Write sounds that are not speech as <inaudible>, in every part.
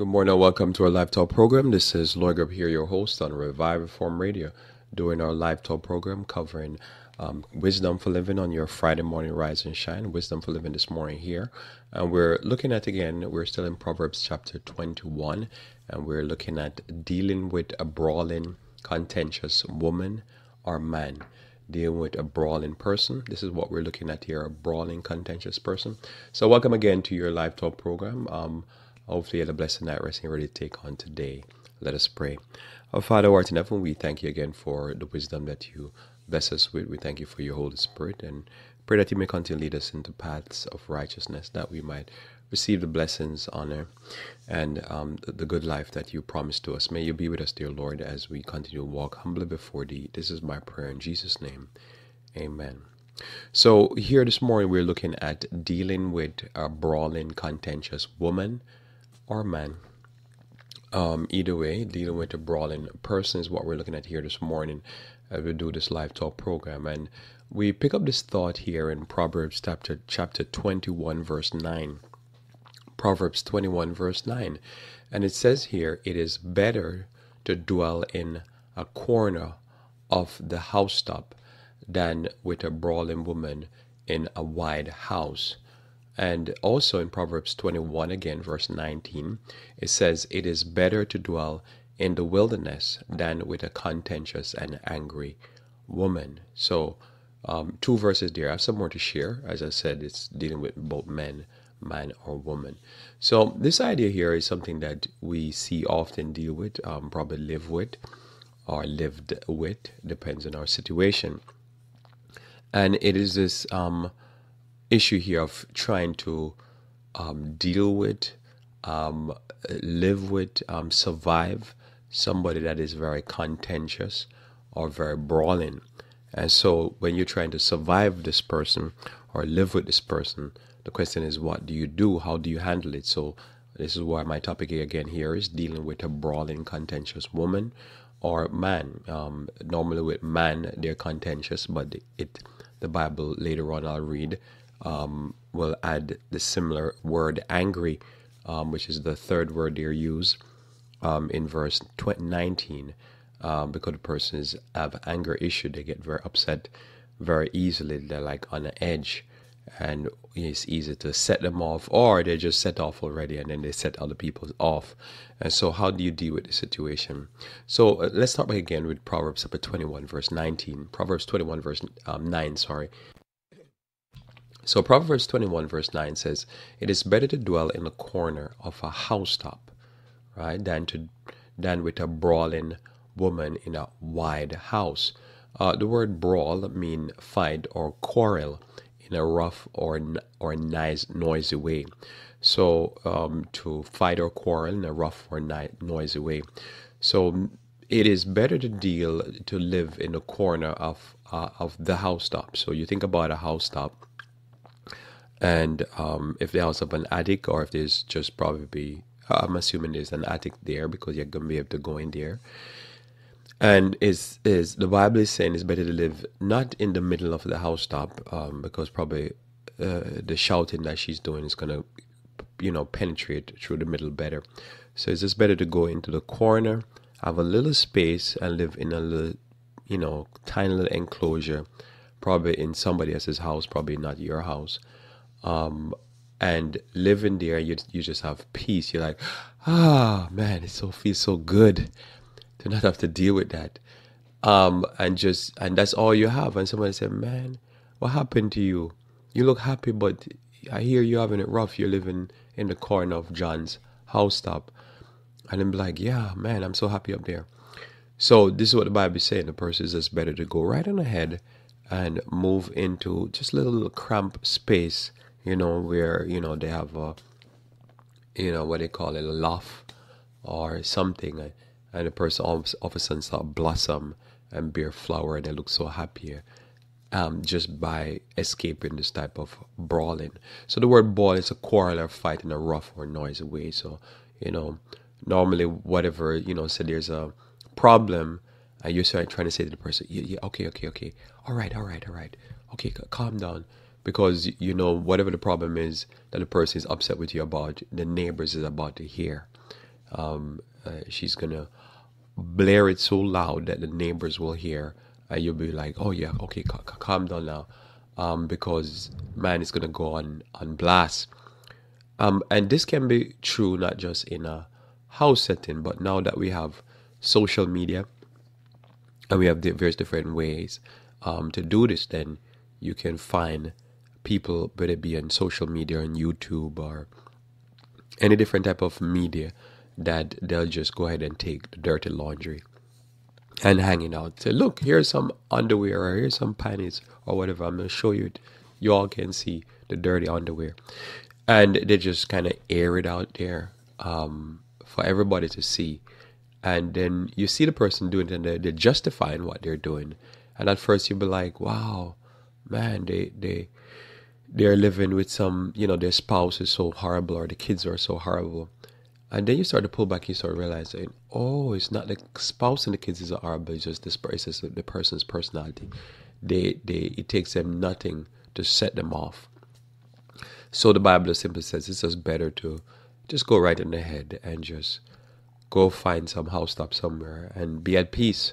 Good morning and welcome to our live talk program. This is Lloyd Grubb here, your host on Revive Reform Radio, doing our live talk program covering um, wisdom for living on your Friday morning rise and shine. Wisdom for living this morning here, and we're looking at again. We're still in Proverbs chapter 21, and we're looking at dealing with a brawling, contentious woman or man dealing with a brawling person. This is what we're looking at here a brawling, contentious person. So, welcome again to your live talk program. Um, hopefully, you had a blessed night resting ready to take on today. Let us pray. Our Father, who art in heaven, we thank you again for the wisdom that you bless us with. We thank you for your Holy Spirit and pray that you may continue to lead us into paths of righteousness that we might receive the blessings, honor, and um, the good life that you promised to us. May you be with us, dear Lord, as we continue to walk humbly before thee. This is my prayer in Jesus' name. Amen. So, here this morning, we're looking at dealing with a brawling, contentious woman or man. Um, either way, dealing with a brawling person is what we're looking at here this morning as we do this live talk program. And we pick up this thought here in Proverbs chapter, chapter 21, verse 9. Proverbs 21, verse 9. And it says here, It is better to dwell in a corner of the housetop than with a brawling woman in a wide house. And also in Proverbs 21, again, verse 19, it says, It is better to dwell in the wilderness than with a contentious and angry woman. So, um, two verses there. I have some more to share. As I said, it's dealing with both men man or woman. So this idea here is something that we see often deal with, um, probably live with, or lived with, depends on our situation. And it is this um, issue here of trying to um, deal with, um, live with, um, survive somebody that is very contentious or very brawling. And so when you're trying to survive this person or live with this person, the question is, what do you do? How do you handle it? So, this is why my topic again here is dealing with a brawling, contentious woman or man. Um, normally, with man, they're contentious, but it the Bible later on I'll read um, will add the similar word angry, um, which is the third word they use um, in verse 19. Um, because the persons have anger issue, they get very upset very easily. They're like on the edge and it's easy to set them off or they're just set off already and then they set other people off and so how do you deal with the situation so uh, let's start again with proverbs chapter 21 verse 19 proverbs 21 verse um, 9 sorry so proverbs 21 verse 9 says it is better to dwell in the corner of a housetop right than to than with a brawling woman in a wide house uh, the word brawl mean fight or quarrel in a rough or or nice noisy way. So um, to fight or quarrel in a rough or ni- noisy way. So it is better to deal to live in a corner of uh, of the housetop. So you think about a housetop, and um, if there's an attic or if there's just probably I'm assuming there's an attic there because you're gonna be able to go in there and is is the Bible is saying it's better to live not in the middle of the housetop um, because probably uh, the shouting that she's doing is gonna you know penetrate through the middle better. So it's just better to go into the corner, have a little space, and live in a little you know tiny little enclosure, probably in somebody else's house, probably not your house. Um, and living there, you you just have peace. You're like, ah, man, it so feels so good to not have to deal with that. Um, and just and that's all you have. And someone said, "Man, what happened to you? You look happy, but I hear you're having it rough. You're living in the corner of John's house top." And I'm like, "Yeah, man, I'm so happy up there." So this is what the Bible is saying. The person is just better to go right on ahead and move into just a little, little cramped space, you know, where you know they have a, you know, what they call it, a laugh or something and the person all, of a sudden start blossom and bear flower and they look so happy um, just by escaping this type of brawling. So the word brawl is a quarrel or fight in a rough or noisy way. So, you know, normally whatever, you know, say there's a problem and you're trying to say to the person, yeah, yeah, okay, okay, okay, all right, all right, all right, okay, calm down. Because, you know, whatever the problem is that the person is upset with you about, the neighbors is about to hear Um, uh, she's gonna blare it so loud that the neighbors will hear, and you'll be like, "Oh yeah, okay, calm down now," um, because man is gonna go on on blast. Um, and this can be true not just in a house setting, but now that we have social media and we have various different ways um, to do this, then you can find people, whether it be on social media, on YouTube, or any different type of media, that they'll just go ahead and take the dirty laundry and hanging out. Say, look, here's some underwear, or here's some panties, or whatever. I'm to show you. You all can see the dirty underwear. And they just kind of air it out there um, for everybody to see. And then you see the person doing it and they're, they're justifying what they're doing. And at first you'll be like, wow, man, they, they, they're living with some, you know, their spouse is so horrible or the kids are so horrible. And then you start to pull back, you start realizing, oh, it's not the spouse and the kids is horrible, it's just this it's just the person's personality. They, they, it takes them nothing to set them off. So the Bible simply says it's just better to just go right in the head and just go find some house top somewhere and be at peace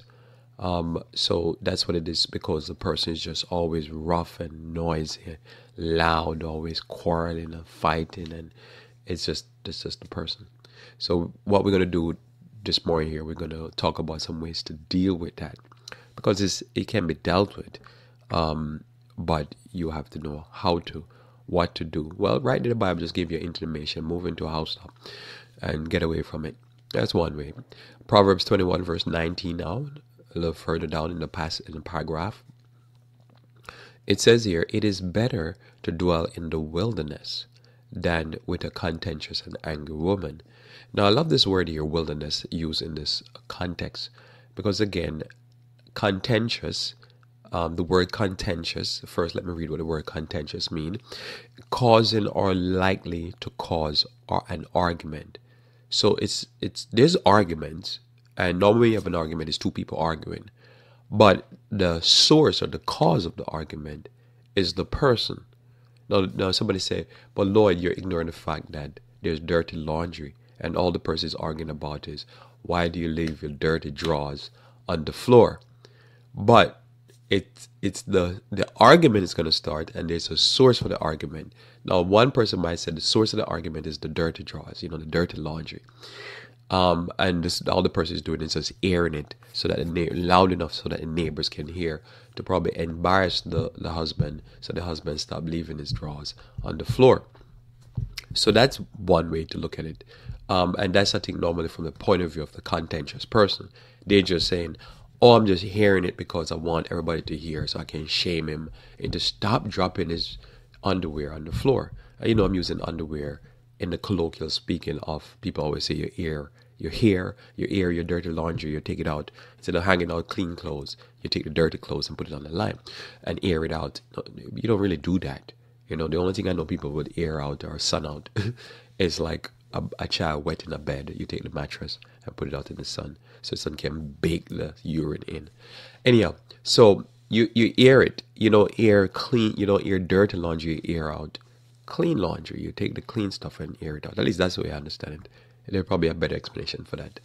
um, so that's what it is because the person is just always rough and noisy, loud, always quarreling and fighting, and it's just it's just the person. So what we're gonna do this morning here, we're gonna talk about some ways to deal with that because it's, it can be dealt with, um, but you have to know how to, what to do. Well, right in the Bible just give you information, move into a house top, and get away from it. That's one way. Proverbs 21 verse 19 now a little further down in the pass in the paragraph. It says here, it is better to dwell in the wilderness than with a contentious and angry woman. Now I love this word here, wilderness, used in this context, because again, contentious, um, the word contentious, first let me read what the word contentious mean. Causing or likely to cause an argument. So it's it's there's arguments and normally, have an argument is two people arguing, but the source or the cause of the argument is the person. Now, now somebody say, "But Lord, you're ignoring the fact that there's dirty laundry, and all the person is arguing about is why do you leave your dirty drawers on the floor?" But it's it's the the argument is going to start, and there's a source for the argument. Now, one person might say the source of the argument is the dirty drawers, you know, the dirty laundry. Um, and this, all the person is doing is just airing it so that the loud enough so that the neighbors can hear to probably embarrass the, the husband so the husband stop leaving his drawers on the floor. So that's one way to look at it. Um, and that's I think normally from the point of view of the contentious person. They're just saying, Oh, I'm just hearing it because I want everybody to hear so I can shame him into stop dropping his underwear on the floor. You know I'm using underwear in the colloquial speaking of people always say your ear, your hair, your ear, your dirty laundry, you take it out. Instead of hanging out clean clothes, you take the dirty clothes and put it on the line and air it out. You don't really do that. You know, the only thing I know people would air out or sun out <laughs> is like a, a child wet in a bed. You take the mattress and put it out in the sun so the sun can bake the urine in. Anyhow, so you, you air it. You know, air clean, you know, air dirty laundry, air out clean laundry. You take the clean stuff and air it out. At least that's the way I understand it. There's probably a better explanation for that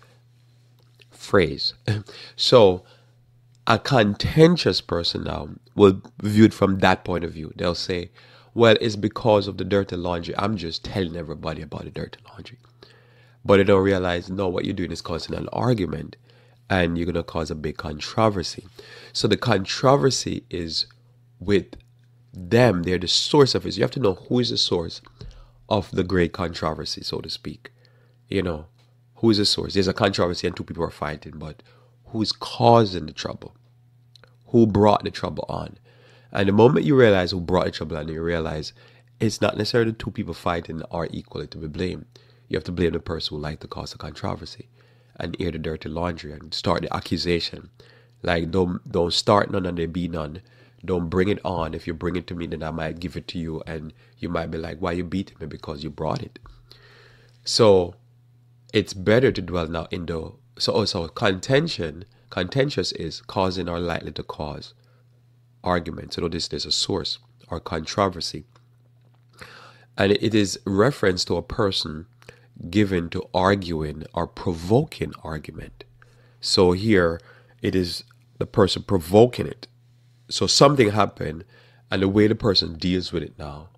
phrase. <laughs> so, a contentious person now will view it from that point of view. They'll say, well, it's because of the dirty laundry. I'm just telling everybody about the dirty laundry. But they don't realize, no, what you're doing is causing an argument and you're going to cause a big controversy. So the controversy is with them, they're the source of it. You have to know who is the source of the great controversy, so to speak. You know, who is the source? There's a controversy and two people are fighting, but who's causing the trouble? Who brought the trouble on? And the moment you realize who brought the trouble on, you realize it's not necessarily the two people fighting are equally to be blamed. You have to blame the person who liked to cause the controversy and air the dirty laundry and start the accusation. Like don't don't start none and there be none don't bring it on. If you bring it to me, then I might give it to you, and you might be like, "Why you beating me? Because you brought it." So it's better to dwell now in the so also contention. Contentious is causing or likely to cause argument. So this there's a source or controversy, and it is reference to a person given to arguing or provoking argument. So here it is the person provoking it. So something happened, and the way the person deals with it now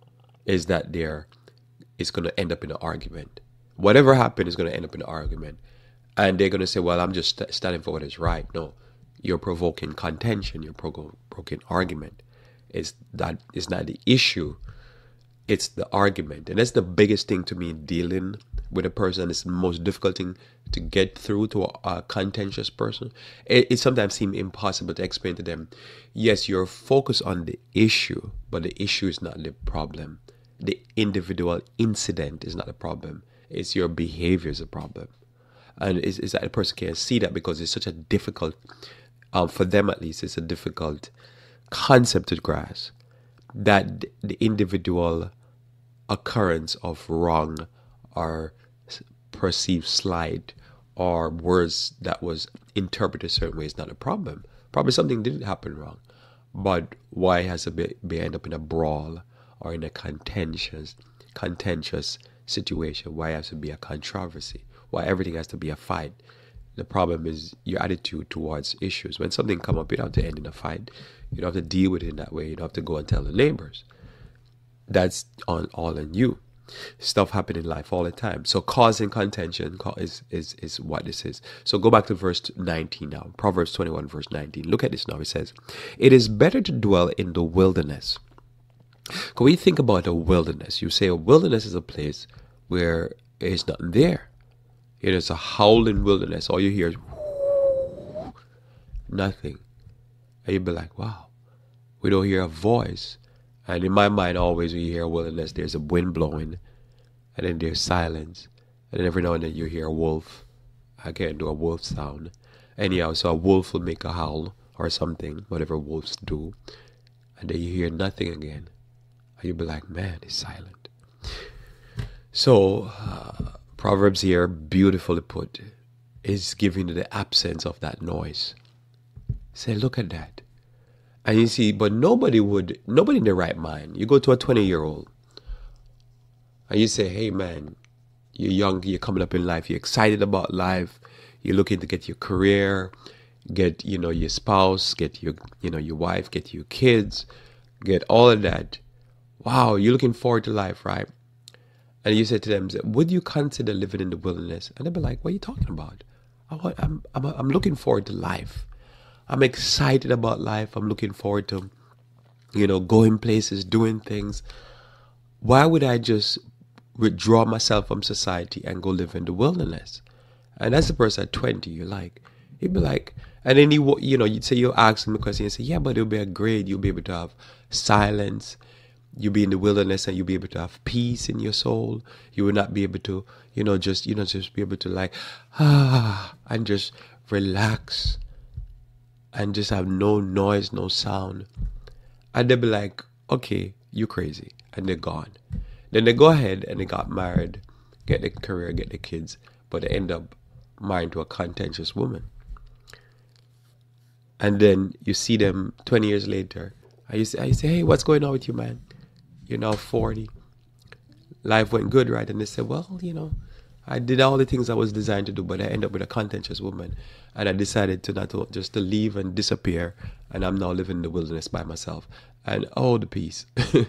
is that there is going to end up in an argument. Whatever happened is going to end up in an argument. And they're going to say, well, I'm just st- standing for what is right. No, you're provoking contention, you're provoking argument. It's that is not the issue, it's the argument. And that's the biggest thing to me dealing with a person. It's the most difficult thing to get through to a, a contentious person. It, it sometimes seems impossible to explain to them, yes, you're focused on the issue, but the issue is not the problem. The individual incident is not the problem. It's your behavior is a problem. And it's, it's that the person can't see that because it's such a difficult, um, for them at least, it's a difficult concept to grasp that the individual occurrence of wrong or perceived slight or words that was interpreted a certain way is not a problem. Probably something didn't happen wrong. But why has it be, be end up in a brawl or in a contentious contentious situation? Why it has to be a controversy? Why everything has to be a fight? The problem is your attitude towards issues. When something come up, you don't have to end in a fight. You don't have to deal with it in that way. You don't have to go and tell the neighbors. That's on all on you. Stuff happen in life all the time. So causing contention is, is, is what this is. So go back to verse 19 now. Proverbs 21, verse 19. Look at this now. It says, It is better to dwell in the wilderness. When we think about a wilderness, you say a wilderness is a place where it's nothing there. It is a howling wilderness. All you hear is nothing. And you'd be like, wow, we don't hear a voice. And in my mind, always when you hear wilderness, there's a wind blowing, and then there's silence, and then every now and then you hear a wolf. I can't do a wolf sound. Anyhow, so a wolf will make a howl or something, whatever wolves do, and then you hear nothing again. You'll be like, man, it's silent. So, uh, Proverbs here, beautifully put, is giving the absence of that noise. Say, look at that. And you see, but nobody would, nobody in their right mind. You go to a 20 year old and you say, hey man, you're young, you're coming up in life, you're excited about life, you're looking to get your career, get, you know, your spouse, get your, you know, your wife, get your kids, get all of that. Wow, you're looking forward to life, right? And you say to them, would you consider living in the wilderness? And they'll be like, what are you talking about? I'm, I'm, I'm looking forward to life. I'm excited about life. I'm looking forward to, you know, going places, doing things. Why would I just withdraw myself from society and go live in the wilderness? And as a person at 20, you're like, he'd be like, and then you, you know, you'd say, you ask him a question, and say, yeah, but it'll be a great, you'll be able to have silence. You'll be in the wilderness and you'll be able to have peace in your soul. You will not be able to, you know, just, you know, just be able to like, ah, and just relax and just have no noise, no sound. And they'll be like, okay, you crazy. And they're gone. Then they go ahead and they got married, get the career, get the kids, but they end up married to a contentious woman. And then you see them 20 years later. And you say, I say, hey, what's going on with you, man? You're now 40. Life went good, right? And they say, well, you know, I did all the things I was designed to do, but I end up with a contentious woman, and I decided to not to, just to leave and disappear, and I'm now living in the wilderness by myself, and oh the peace, <laughs> and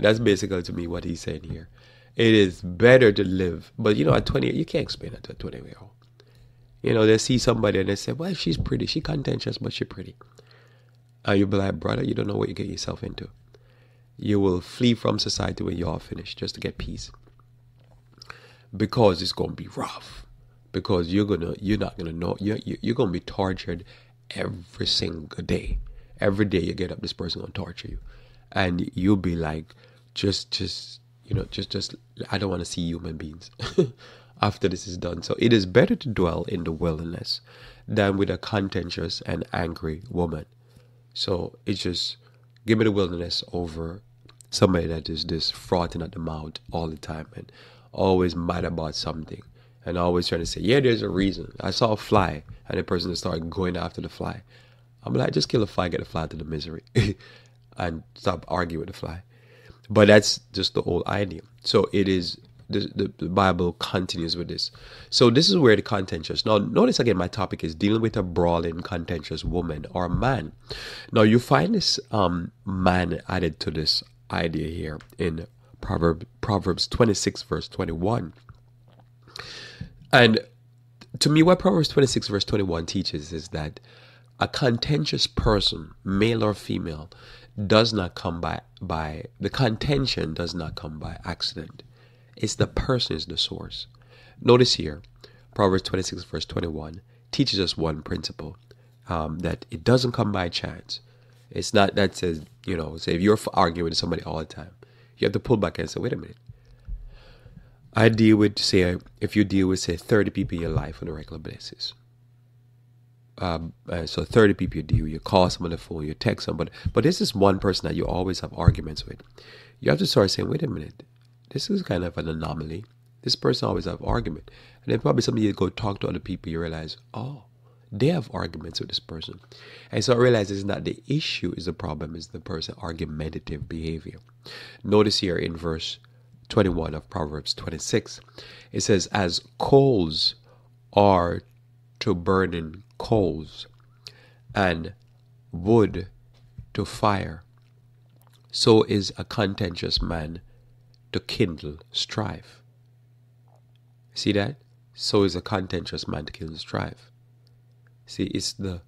that's basically to me what he's saying here. It is better to live, but you know, at 20, you can't explain that to a 20 year old. You know, they see somebody and they say, "Well, she's pretty. She contentious, but she's pretty." And you be like, "Brother, you don't know what you get yourself into. You will flee from society when you're finished, just to get peace." because it's going to be rough. Because you're gonna you're not gonna know you're, you're gonna be tortured every single day. Every day you get up this person gonna torture you. And you'll be like just just you know just just i don't want to see human beings <laughs> after this is done. So it is better to dwell in the wilderness than with a contentious and angry woman. So it's just give me the wilderness over somebody that is just frothing at the mouth all the time and always mad about something and always trying to say, yeah, there's a reason. I saw a fly and the person started going after the fly. I'm like, just kill the fly, get the fly out of the misery <laughs> and stop arguing with the fly. But that's just the old idea. So it is the, the, the Bible continues with this. So this is where the contentious. Now notice again, my topic is dealing with a brawling, contentious woman or man. Now you find this um, man added to this idea here in Proverb, Proverbs 26 verse 21. And to me, what Proverbs 26 verse 21 teaches is that a contentious person, male or female, does not come by by the contention does not come by accident. It's the person is the source. Notice here, Proverbs 26 verse 21 teaches us one principle um, that it doesn't come by chance. It's not that says you know say if you're arguing with somebody all the time, you have to pull back and say wait a minute. I deal with say if you deal with say 30 people in your life on a regular basis um, uh, so 30 people you deal, you call someone on the phone, you text but, but this is one person that you always have arguments with. You have to start saying, wait a minute, this is kind of an anomaly. This person always have argument. And then probably somebody you go talk to other people, you realize, oh, they have arguments with this person. And so I realize it's not the issue is the problem, is the person argumentative behavior. Notice here in verse 21 of Proverbs 26, it says, as coals are to burning coals and wood to fire, so is a contentious man to kindle strife. See that? So is a contentious man to kindle strife. See, it's the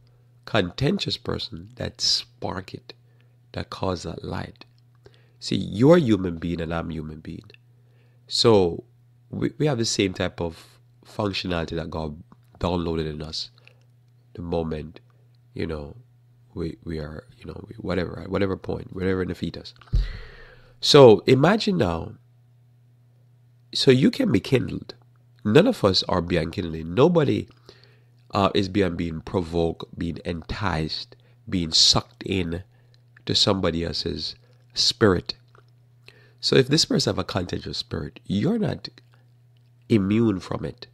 contentious person that spark it, that cause that light. See, you're human being and I'm human being. So we, we have the same type of functionality that God downloaded in us the moment, you know, we, we are, you know, whatever, at whatever point, whatever in the fetus. So imagine now, so you can be kindled. None of us are being kindled. Nobody uh, is beyond being provoked, being enticed, being sucked in to somebody else's spirit. So if this person have a contentious spirit, you're not immune from it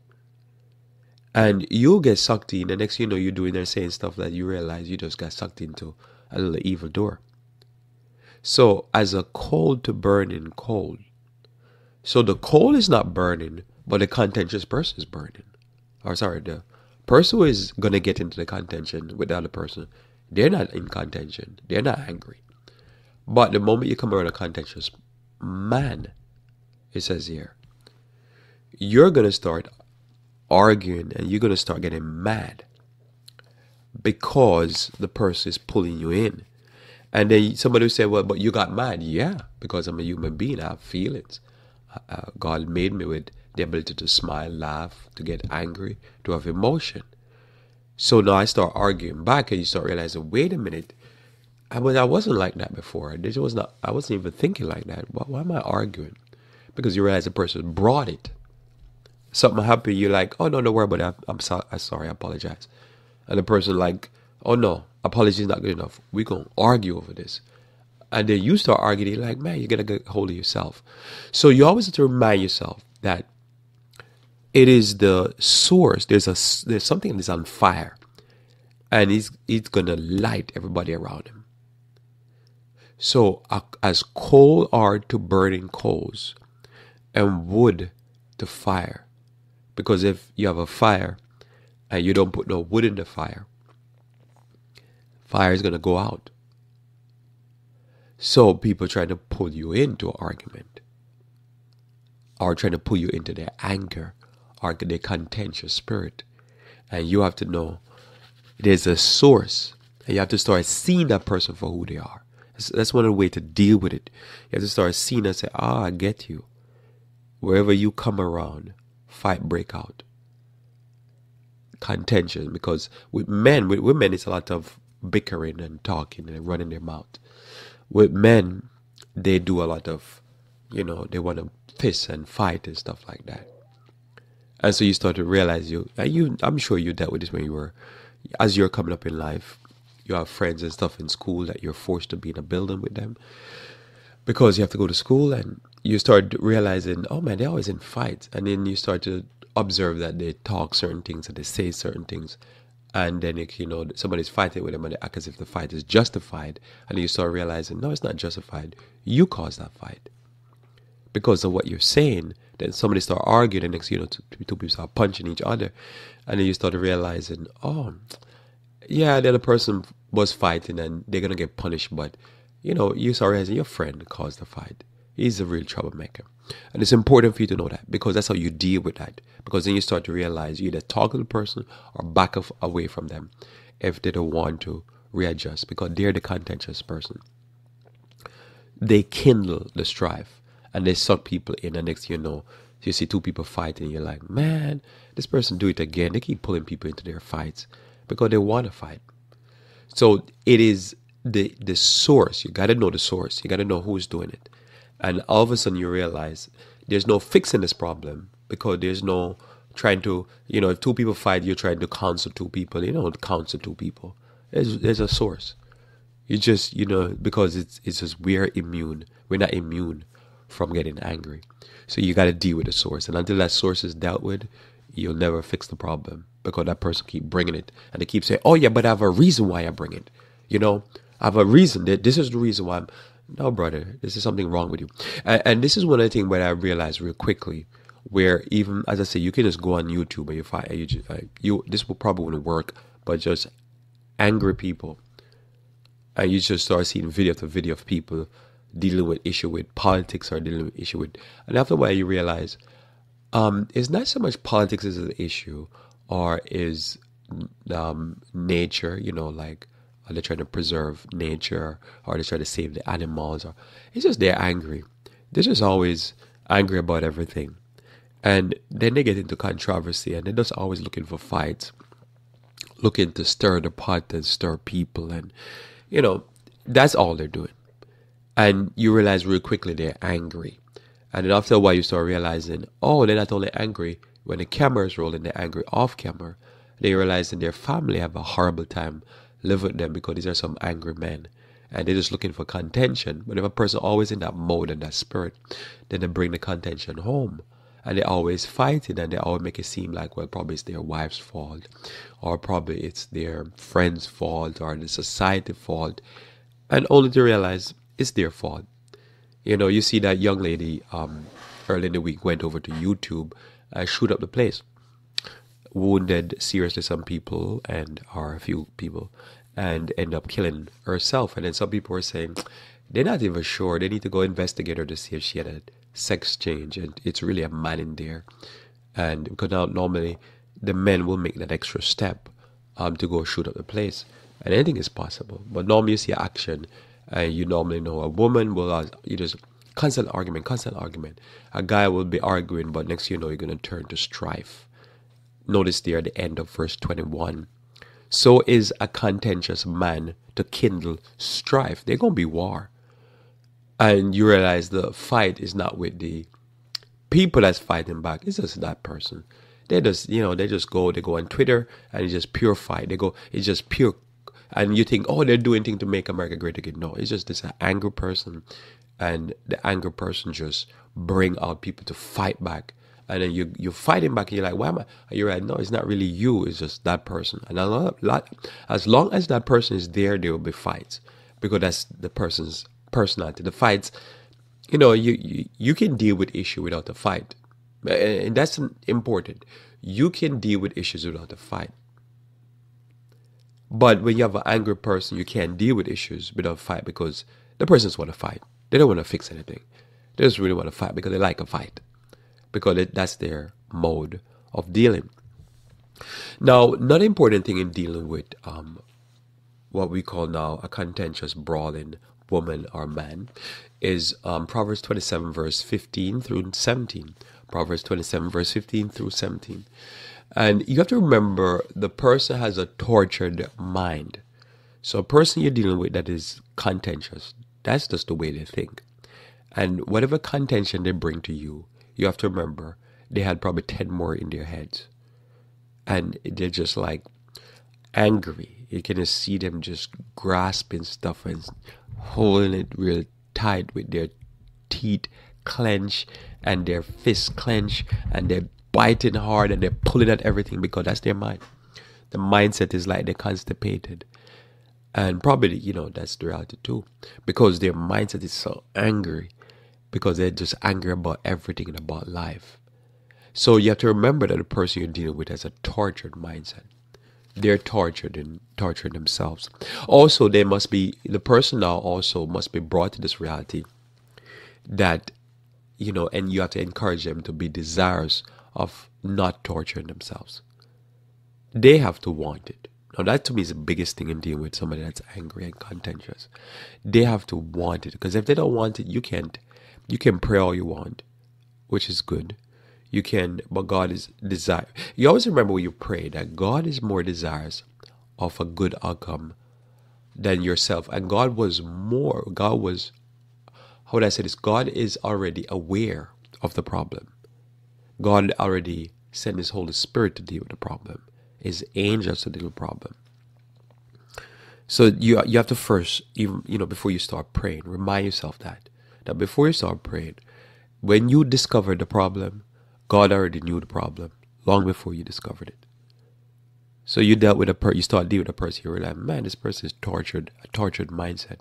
and you'll get sucked in. The next you know, you're doing there saying stuff that you realize you just got sucked into a little evil door. So, as a coal to burning coal. So the coal is not burning, but the contentious person is burning. Or sorry, the person who is gonna get into the contention with the other person, they're not in contention. They're not angry. But the moment you come around a contentious man, it says here, you're gonna start arguing and you're going to start getting mad because the person is pulling you in. And then somebody will say, Well, but you got mad. Yeah, because I'm a human being. I have feelings. Uh, uh, God made me with the ability to smile, laugh, to get angry, to have emotion. So now I start arguing back, and you start realizing, wait a minute, I was I wasn't like that before. This was not. I wasn't even thinking like that. Why, why am I arguing? Because you realize the person brought it something happened, you're like, oh no, don't worry about. I'm, I'm, so, I'm sorry, I apologize. And the person like, oh no, apology is not good enough. We're gonna argue over this. And then you start arguing, like, man, you gotta get hold of yourself. So you always have to remind yourself that it is the source. There's a there's something that's on fire, and he's he's gonna light everybody around him. So uh, as coal are to burning coals, and wood to fire, because if you have a fire and you don't put no wood in the fire, fire is going to go out. So people trying to pull you into an argument or trying to pull you into their anger or their contentious spirit. And you have to know there's a source and you have to start seeing that person for who they are. That's one of the ways to deal with it. You have to start seeing and say, ah, I get you. Wherever you come around, fight break out. Contention, because with men, with women, it's a lot of bickering and talking and running their mouth. With men, they do a lot of, you know, they want to fist and fight and stuff like that. And so you start to realize you, you, I'm sure you dealt with this when you were, as you're coming up in life, you have friends and stuff in school that you're forced to be in a building with them because you have to go to school and you start realizing, oh man, they're always in fights. And then you start to observe that they talk certain things and they say certain things. And then, it, you know, somebody's fighting with them and they act as if the fight is justified. And you start realizing, no, it's not justified. You caused that fight. Because of what you're saying, Then somebody start arguing, and next you know, two, two people start punching each other, and then you start realizing, oh, yeah, the other person was fighting, and they're gonna get punished, but you know, you start realizing your friend caused the fight. He's a real troublemaker. And it's important for you to know that because that's how you deal with that. Because then you start to realize you either talk to the person or back away from them if they don't want to readjust because they're the contentious person. They kindle the strife and they suck people in. And next you know, you see two people fighting, you're like, man, this person do it again. They keep pulling people into their fights because they want to fight. So it is the the source. You got to know the source. You got to know who's doing it. And all of a sudden you realize there's no fixing this problem because there's no trying to, you know, if two people fight, you're trying to counsel two people. You don't counsel two people. There's, there's a source. You just, you know, because it's it's just we're immune. We're not immune from getting angry. So you got to deal with the source, and until that source is dealt with, you'll never fix the problem because that person keep bringing it, and they keep saying, "Oh yeah, but I have a reason why I bring it." You know, I have a reason that this is the reason why I'm. No, brother, this is something wrong with you, and, and this is one of the things where I realized real quickly where even as I say, you can just go on YouTube and you find you, just, like, you this will probably wouldn't work, but just angry people, and you just start seeing video after video of people dealing with issue with politics or dealing with issue with, and after a while you realize um, it's not so much politics as an issue, or is um, nature, you know, like are they trying to preserve nature, or are they trying to save the animals, or it's just they're angry. They're just always angry about everything. And then they get into controversy and they're just always looking for fights, looking to stir the pot and stir people. And, you know, that's all they're doing. And you realize real quickly they're angry. And then after a while, you start realizing, oh, they're not only angry when the camera is rolling, they're angry off camera. They realize that their family have a horrible time living with them because these are some angry men. And they're just looking for contention. But if a person always in that mode and that spirit, then they bring the contention home and they're always fighting and they always make it seem like well probably it's their wife's fault or probably it's their friend's fault or the society fault and only to realize it's their fault. You know you see that young lady um, early in the week went over to youtube and shoot up the place. Wounded seriously some people and or a few people and end up killing herself. And then some people were saying they're not even sure. They need to go investigate her to see if she had a sex change, and it's really a man in there. And because now normally the men will make that extra step um, to go shoot up the place, and anything is possible. But normally you see action, and you normally know a woman will uh, you just constant argument, constant argument. A guy will be arguing, but next you know you're gonna turn to strife. Notice there at the end of verse 21. So is a contentious man to kindle strife. They're gonna be war and you realize the fight is not with the people that's fighting back. It's just that person. They just, you know, they just go, they go on Twitter and it's just pure fight. They go, it's just pure. And you think, oh, they're doing things to make America great again. No, it's just this angry person. And the angry person just bring out people to fight back. And then you, you're fighting back and you're like, why am I? And you're like, no, it's not really you. It's just that person. And a lot, lot, as long as that person is there, there will be fights because that's the person's personality. The fights, you know, you, you, you can deal with issue without a fight. And that's important. You can deal with issues without a fight. But when you have an angry person, you can't deal with issues without fight because the persons want to fight. They don't want to fix anything. They just really want to fight because they like a fight. Because it, that's their mode of dealing. Now, another important thing in dealing with um, what we call now a contentious brawling woman or man is um, Proverbs 27, verse 15 through 17. Proverbs 27, verse 15 through 17. And you have to remember the person has a tortured mind. So, a person you're dealing with that is contentious, that's just the way they think. And whatever contention they bring to you, you have to remember they had probably 10 more in their heads. And they're just like angry. You can just see them just grasping stuff and holding it real tight with their teeth clenched and their fists clenched and they're biting hard and they're pulling at everything because that's their mind. The mindset is like they're constipated. And probably, you know, that's the reality too. Because their mindset is so angry. because they're just angry about everything and about life. So you have to remember that the person you're dealing with has a tortured mindset. They're tortured and torturing themselves. Also, they must be the person now also must be brought to this reality that you know, and you have to encourage them to be desirous of not torturing themselves. They have to want it. Now, that to me is the biggest thing in dealing with somebody that's angry and contentious. They have to want it because if they don't want it, you can't. You can pray all you want, which is good. You can, but God is desire. You always remember when you pray that God is more desirous of a good outcome than yourself, and God was more. God was. How would I say this? God is already aware of the problem. God already sent His Holy Spirit to deal with the problem His angels to deal with the problem. So you you have to first even you know before you start praying, remind yourself that that before you start praying, when you discover the problem, God already knew the problem long before you discovered it. So you dealt with a person, you start dealing with a person, you realize, man, this person is tortured, a tortured mindset.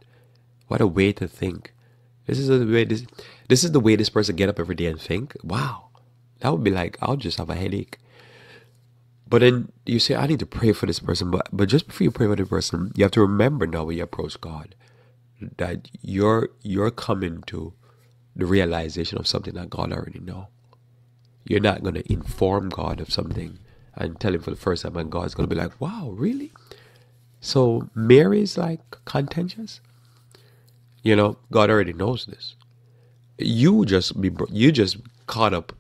What a way to think. This is the way this this is the way this person get up every day and think. Wow, that would be like I'll just have a headache. But then you say, I need to pray for this person. But but just before you pray for the person, you have to remember now when you approach God that you're you're coming to the realization of something that God already know. You're not going to inform God of something and tell him for the first time, and God's going to be like, "Wow, really?" So Mary's like contentious. You know, God already knows this. You just be you just caught up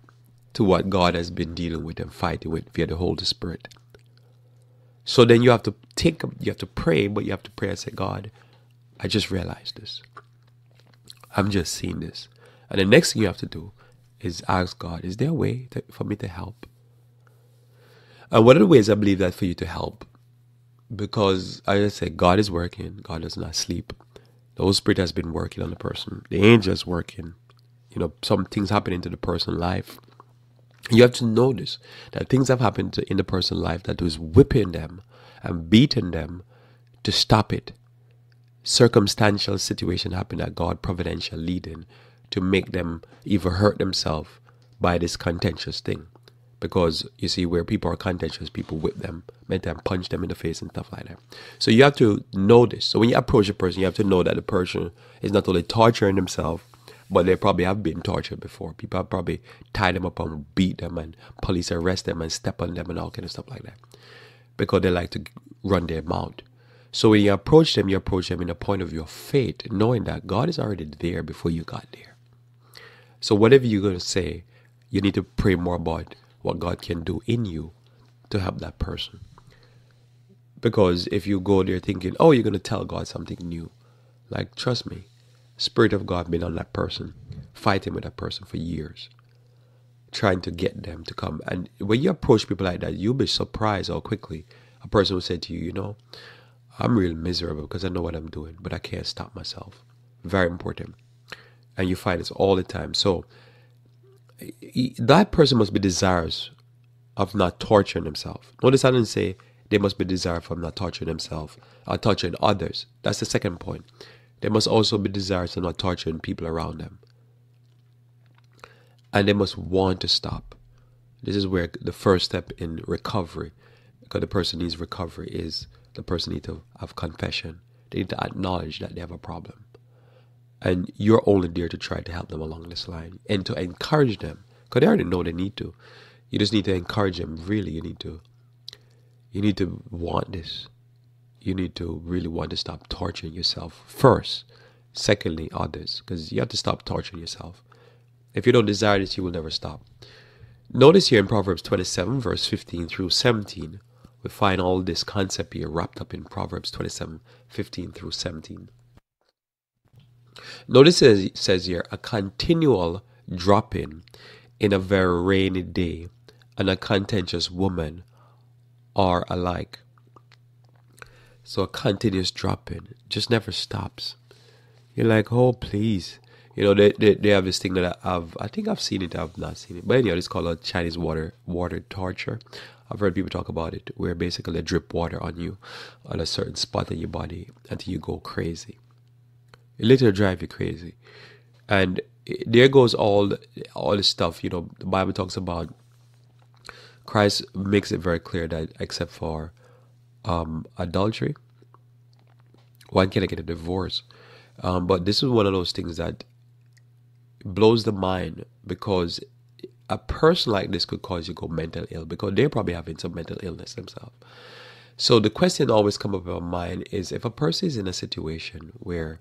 to what God has been dealing with and fighting with via the Holy Spirit. So then you have to take, you have to pray, but you have to pray and say, God, I just realized this. I'm just seeing this. And the next thing you have to do is ask God, is there a way to, for me to help? And one of the ways I believe that for you to help, because I just say God is working, God does not sleep. The Holy Spirit has been working on the person. The angel is working. You know, some things happening to the person's life. You have to notice that things have happened in the person's life that was whipping them and beating them to stop it. Circumstantial situation happened that God providential leading to make them either hurt themselves by this contentious thing. Because you see, where people are contentious, people whip them, make them punch them in the face and stuff like that. So you have to know this. So when you approach a person, you have to know that the person is not only torturing themselves, but they probably have been tortured before. People have probably tied them up and beat them, and police arrest them and step on them and all kind of stuff like that, because they like to run their mouth. So when you approach them, you approach them in a point of your faith, knowing that God is already there before you got there. So whatever you're going to say, you need to pray more about what God can do in you to help that person. Because if you go there thinking, oh, you're going to tell God something new, like, trust me, Spirit of God been on that person, fighting with that person for years, trying to get them to come. And when you approach people like that, you'll be surprised how quickly a person will say to you, you know, I'm real miserable because I know what I'm doing, but I can't stop myself. Very important. And you find this all the time. So that person must be desirous of not torturing himself. Notice I didn't say they must be desirous of not torturing themselves or torturing others. That's the second point. They must also be desirous of not torturing people around them. And they must want to stop. This is where the first step in recovery, because the person needs recovery, is the person need to have confession. They need to acknowledge that they have a problem. And you're only there to try to help them along this line and to encourage them. Because they already know they need to. You just need to encourage them. Really, you need to. You need to want this you need to really want to stop torturing yourself first. Secondly, others, because you have to stop torturing yourself. If you don't desire this, you will never stop. Notice here in Proverbs 27, verse 15 through 17, we find all this concept here wrapped up in Proverbs 27, 15 through 17. Notice it says here, a continual dropping in a very rainy day and a contentious woman are alike. So a continuous dropping just never stops. You're like, oh please. You know, they, they, they have this thing that I've I think I've seen it, I've not seen it. But anyhow, it's called a Chinese water water torture. I've heard people talk about it, where basically they drip water on you on a certain spot in your body until you go crazy. It literally drive you crazy. And there goes all all the stuff. You know, the Bible talks about. Christ makes it very clear that except for um, adultery, one cannot get a divorce. Um, but this is one of those things that blows the mind because a person like this could cause you go mental ill because they're probably having some mental illness themselves. So the question always come up in my mind is if a person is in a situation where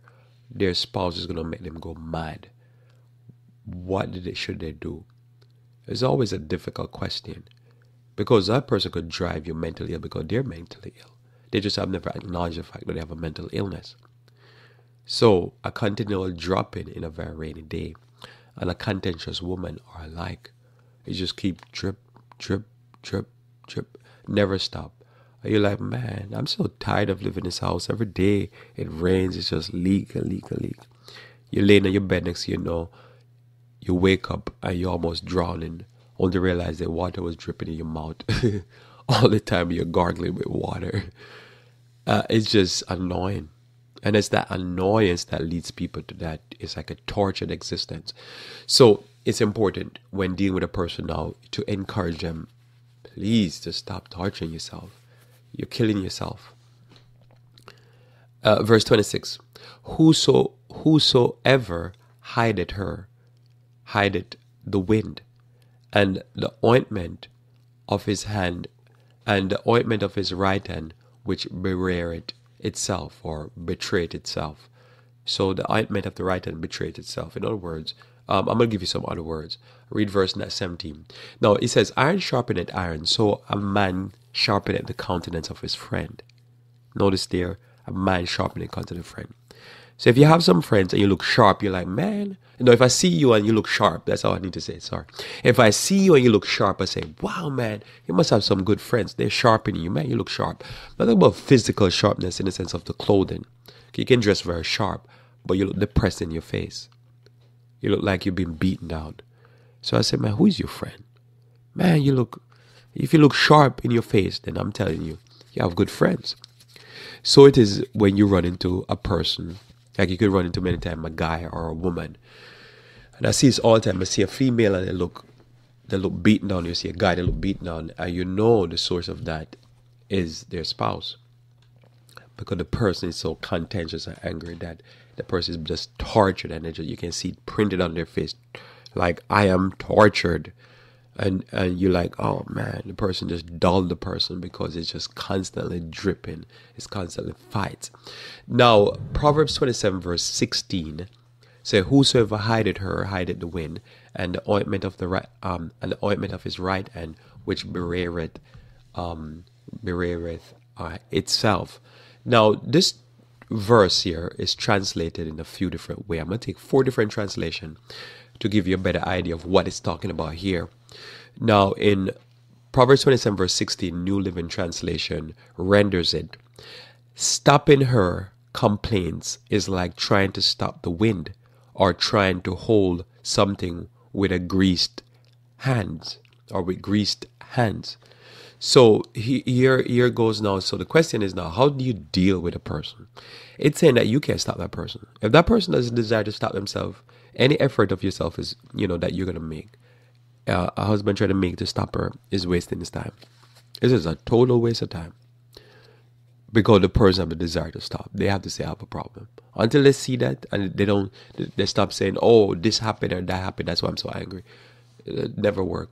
their spouse is going to make them go mad, what they, should they do? It's always a difficult question because that person could drive you mentally ill because they're mentally ill. They just have never acknowledged the fact that they have a mental illness. So a continual dropping in a very rainy day and a contentious woman are alike. You just keep drip, drip, drip, drip, never stop. Are you're like, man, I'm so tired of living in this house. Every day it rains, it's just leak, leak, leak. You're laying on your bed next you know, you wake up and you're almost drowning, only to realize that water was dripping in your mouth. <laughs> All the time you're gargling with water. Uh, it's just annoying. And it's that annoyance that leads people to that. It's like a tortured existence. So it's important when dealing with a person now to encourage them, please just stop torturing yourself. You're killing yourself. Uh, verse 26 Whoso, Whosoever hideth her, hideth the wind, and the ointment of his hand, and the ointment of his right hand, which bewrayeth itself or betrayed itself. So the ointment of the right hand betrayed itself. In other words, um, I'm going to give you some other words. Read verse 17. Now it says, Iron sharpeneth iron, so a man sharpeneth the countenance of his friend. Notice there, a man sharpeneth the countenance of a friend. So if you have some friends and you look sharp, you're like, man, you know, if I see you and you look sharp, that's all I need to say. Sorry. If I see you and you look sharp, I say, wow, man, you must have some good friends. They're sharpening you, man. You look sharp. Nothing about physical sharpness in the sense of the clothing. You can dress very sharp, but you look depressed in your face. You look like you've been beaten down. So I said, man, who is your friend? Man, you look, if you look sharp in your face, then I'm telling you, you have good friends. So it is when you run into a person like you could run into many times a guy or a woman. And I see this all the time. I see a female and they look they look beaten down. You see a guy they look beaten down, and you know the source of that is their spouse. Because the person is so contentious and angry that the person is just tortured and just, you can see it printed on their face like I am tortured and and you're like, oh man, the person just dulled the person because it's just constantly dripping. It's constantly fights. Now, Proverbs 27 verse 16 say, Whosoever hideth her hideth the wind, and the ointment of the right um and the ointment of his right hand, which bewrayeth um uh, itself. Now, this verse here is translated in a few different ways. I'm gonna take four different translation to give you a better idea of what it's talking about here. Now, in Proverbs 27, verse 16, New Living Translation renders it stopping her complaints is like trying to stop the wind or trying to hold something with a greased hands or with greased hands. So here, here goes now. So the question is now, how do you deal with a person? It's saying that you can't stop that person. If that person doesn't desire to stop themselves, any effort of yourself is, you know, that you're gonna make uh, a husband trying to make to stop her is wasting his time. This is a total waste of time. Because the person have a desire to stop. They have to say I have a problem. Until they see that and they don't they stop saying, Oh, this happened or that happened, that's why I'm so angry. It never work.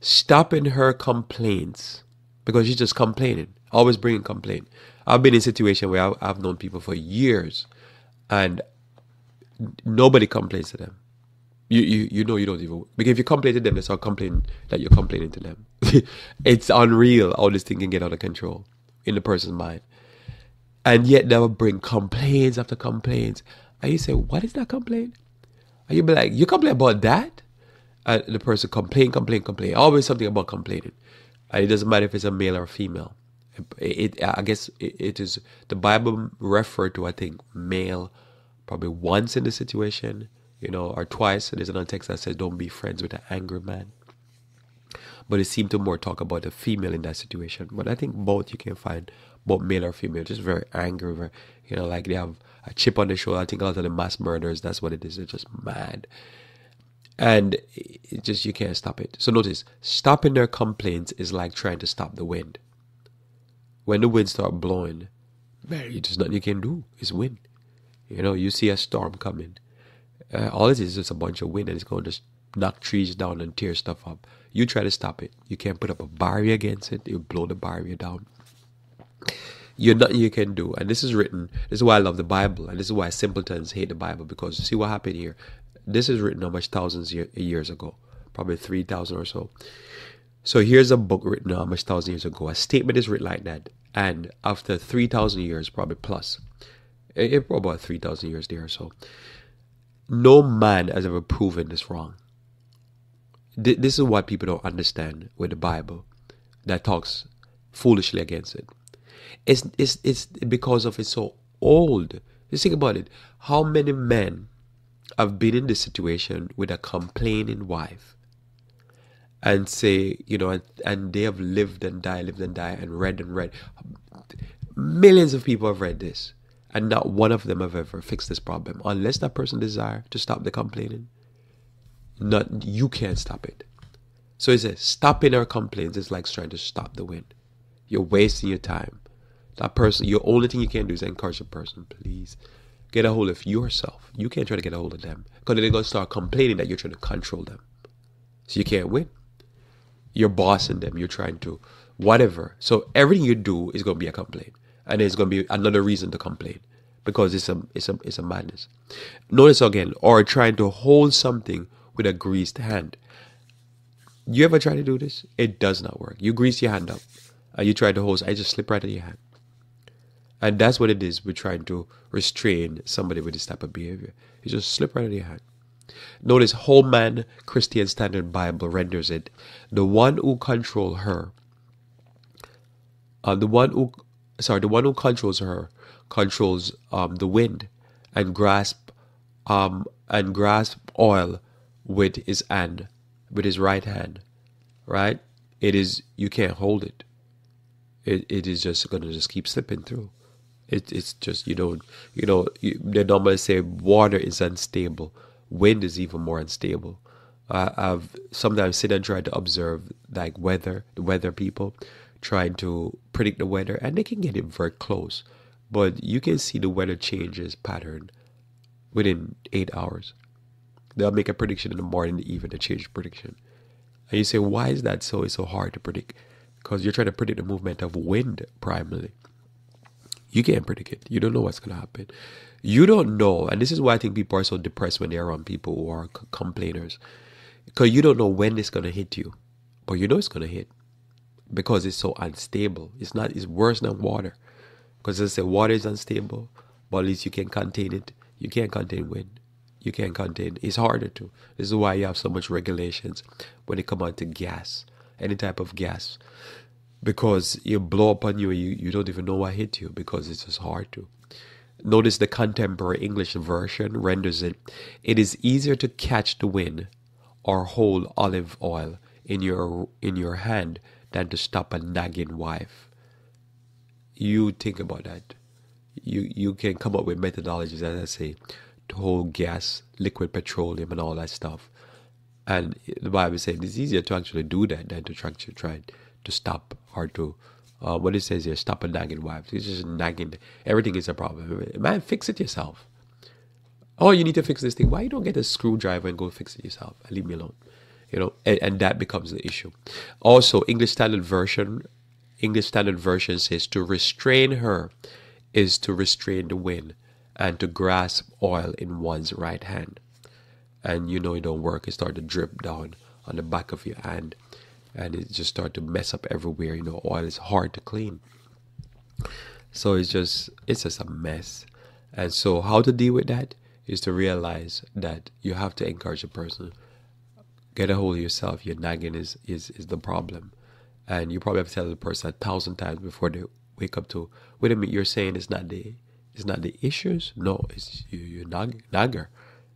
Stopping her complaints because she's just complaining, always bringing complaint. I've been in a situation where I've known people for years and nobody complains to them you, you you know you don't even because if you complain to them, they start complaining that you're complaining to them. <laughs> it's unreal how this thing can get out of control in the person's mind. And yet they will bring complaints after complaints. And you say, What is that complaint? And you be like, You complain about that? And the person complain, complain, complain. Always something about complaining. And it doesn't matter if it's a male or a female. It, it I guess it, it is the Bible referred to I think male probably once in the situation you know, or twice. There's another text that says, "Don't be friends with an angry man." But it seemed to more talk about the female in that situation. But I think both you can find both male or female, just very angry, very, you know, like they have a chip on their shoulder. I think a lot of the mass murders, that's what it is. They're just mad. And it just, you can't stop it. So notice, stopping their complaints is like trying to stop the wind. When the wind start blowing, man, there's nothing you can do. It's wind. You know, you see a storm coming. Uh, all it is is just a bunch of wind and it's going to just knock trees down and tear stuff up. You try to stop it. You can't put up a barrier against it. It'll blow the barrier down. You're nothing you can do. And this is written. This is why I love the Bible. And this is why simpletons hate the Bible. Because see what happened here. This is written how much thousands year, years ago. Probably 3,000 or so. So here's a book written how much thousand years ago. A statement is written like that. And after 3,000 years, probably plus, it, it about 3,000 years there or so, no man has ever proven this wrong. This is what people don't understand with the Bible that talks foolishly against it. It's, it's, it's because of it's so old. Just think about it. How many men have been in this situation with a complaining wife and say, you know, and, and they have lived and died, lived and died, and read and read. Millions of people have read this, and not one of them have ever fixed this problem, unless that person desire to stop the complaining. Not you can't stop it. So he says, stopping our complaints is like trying to stop the wind. You're wasting your time. That person, your only thing you can do is encourage a person, please. Get a hold of yourself. You can't try to get a hold of them. Because they're going to start complaining that you're trying to control them. So you can't win. You're bossing them. You're trying to whatever. So everything you do is going to be a complaint. And there's going to be another reason to complain. Because it's a, it's a, it's a madness. Notice again, or trying to hold something with a greased hand. You ever try to do this? It does not work. You grease your hand up and you try to hold, I just slip right out of your hand. And that's what it is. We're trying to restrain somebody with this type of behavior. You just slip right out of your hand. Notice Holman Christian Standard Bible renders it the one who control her. Uh, the one who sorry, the one who controls her controls um, the wind and grasp um, and grasp oil with his hand, with his right hand. Right? It is you can't hold it. It it is just gonna just keep slipping through. It, it's just you don't you know you, they normally say water is unstable wind is even more unstable uh, i've sometimes sit and try to observe like weather the weather people trying to predict the weather and they can get it very close but you can see the weather changes pattern within eight hours they'll make a prediction in the morning even to change prediction and you say why is that so it's so hard to predict because you're trying to predict the movement of wind primarily you can't predict it. You don't know what's going to happen. You don't know. And this is why I think people are so depressed when they're around people who are c- complainers. Because you don't know when it's going to hit you. But you know it's going to hit. Because it's so unstable. It's not, it's worse than water. Because as I say, water is unstable. But at least you can contain it. You can't contain wind. You can't contain. It's harder to. This is why you have so much regulations when it comes out to gas. Any type of gas because you blow up on you, you, you don't even know what hit you because it's just hard to. Notice the contemporary English version renders it it is easier to catch the wind or hold olive oil in your in your hand than to stop a nagging wife. You think about that. You you can come up with methodologies, as I say, to hold gas, liquid petroleum, and all that stuff. And the Bible says it's easier to actually do that than to try to try to stop or to uh, what it says here, stop a nagging wife. It's just nagging. Everything is a problem. Man, fix it yourself. Oh, you need to fix this thing. Why you don't you get a screwdriver and go fix it yourself leave me alone? You know, and, and that becomes the issue. Also, English Standard Version, English Standard Version says to restrain her is to restrain the wind and to grasp oil in one's right hand. And you know it don't work. It start to drip down on the back of your hand and it just start to mess up everywhere. You know, oil is hard to clean. So it's just it's just a mess. And so how to deal with that is to realize that you have to encourage a person. Get a hold of yourself. Your nagging is, is, is the problem. And you probably have to tell the person a thousand times before they wake up to wait a minute, you're saying it's not the it's not the issues? No, it's you you're nag, nagger.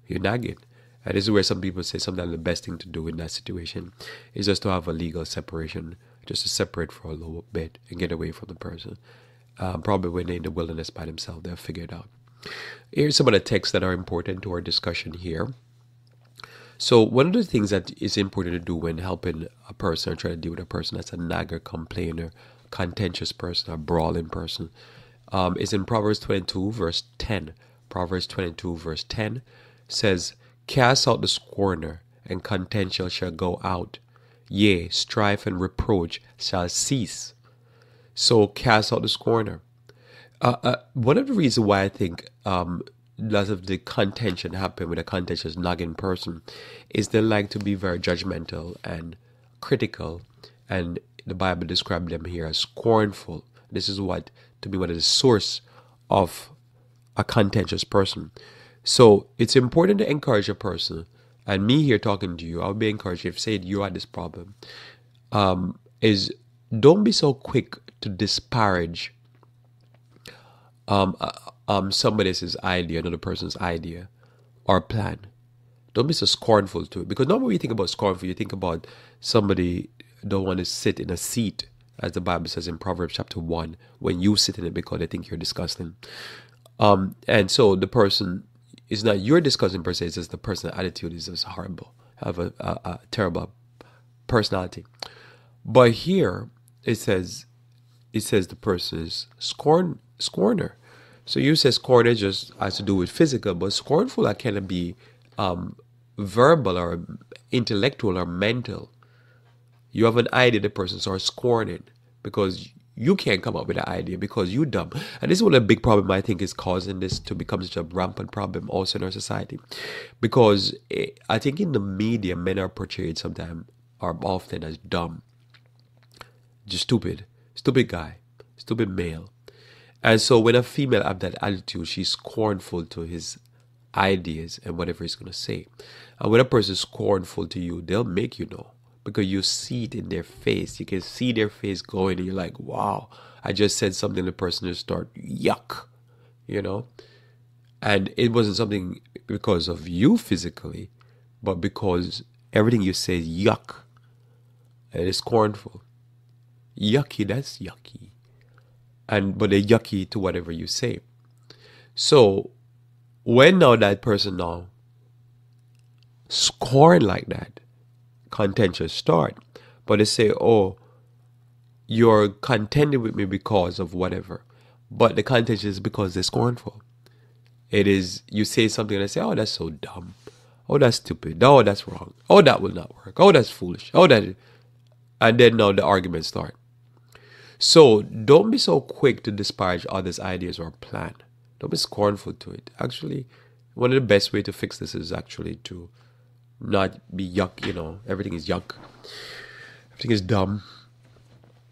You're nagging. And this is where some people say sometimes the best thing to do in that situation is just to have a legal separation, just to separate for a little bit and get away from the person. Um, probably when they're in the wilderness by themselves, they'll figure it out. Here's some of the texts that are important to our discussion here. So, one of the things that is important to do when helping a person or trying to deal with a person that's a nagger, complainer, contentious person, a brawling person, um, is in Proverbs 22, verse 10. Proverbs 22, verse 10 says, Cast out the scorner, and contention shall go out. Yea, strife and reproach shall cease. So cast out the scorner. Uh, uh, one of the reasons why I think um, lots of the contention happen with a contentious nagging person is they like to be very judgmental and critical, and the Bible describes them here as scornful. This is what to be what is the source of a contentious person. So it's important to encourage a person. And me here talking to you, i'll be encouraged if say you had this problem. Um, is don't be so quick to disparage um, uh, um, somebody else's idea, another person's idea or plan. Don't be so scornful to it. Because normally when you think about scornful, you think about somebody don't want to sit in a seat, as the Bible says in Proverbs chapter 1, when you sit in it because they think you're disgusting. Um, and so the person is not your disgusting per se, it's just the person's attitude is just horrible, have a, a, a terrible personality. But here it says it says the person is scorn scorner. So you say scorner just has to do with physical, but scornful that can be um, verbal or intellectual or mental. You have an idea the person starts scorning because you can't come up with an idea because you're dumb. And this is one of the big problem I think is causing this to become such a rampant problem also in our society. Because eh, I think in the media, men are portrayed sometimes or often as dumb, just stupid, stupid guy, stupid male. And so when a female have that attitude, she's scornful to his ideas and whatever he's going to say. And when a person is scornful to you, they'll make you know because you see it in their face. You can see their face going, and you're like, wow, I just said something. The person just start yuck, you know. And it wasn't something because of you physically, but because everything you say is yuck. And it's scornful. Yucky, that's yucky. And but they're yucky to whatever you say. So when now that person now scorn like that, contentious start. But they say, oh, you're contending with me because of whatever. But the contention is because they're scornful. It is, you say something and they say, oh, that's so dumb. Oh, that's stupid. Oh, that's wrong. Oh, that will not work. Oh, that's foolish. Oh, that. And then now the arguments start. So don't be so quick to disparage others' ideas or plan. Don't be scornful to it. Actually, one of the best way to fix this is actually to not be yuck, you know, everything is yuck. Everything is dumb.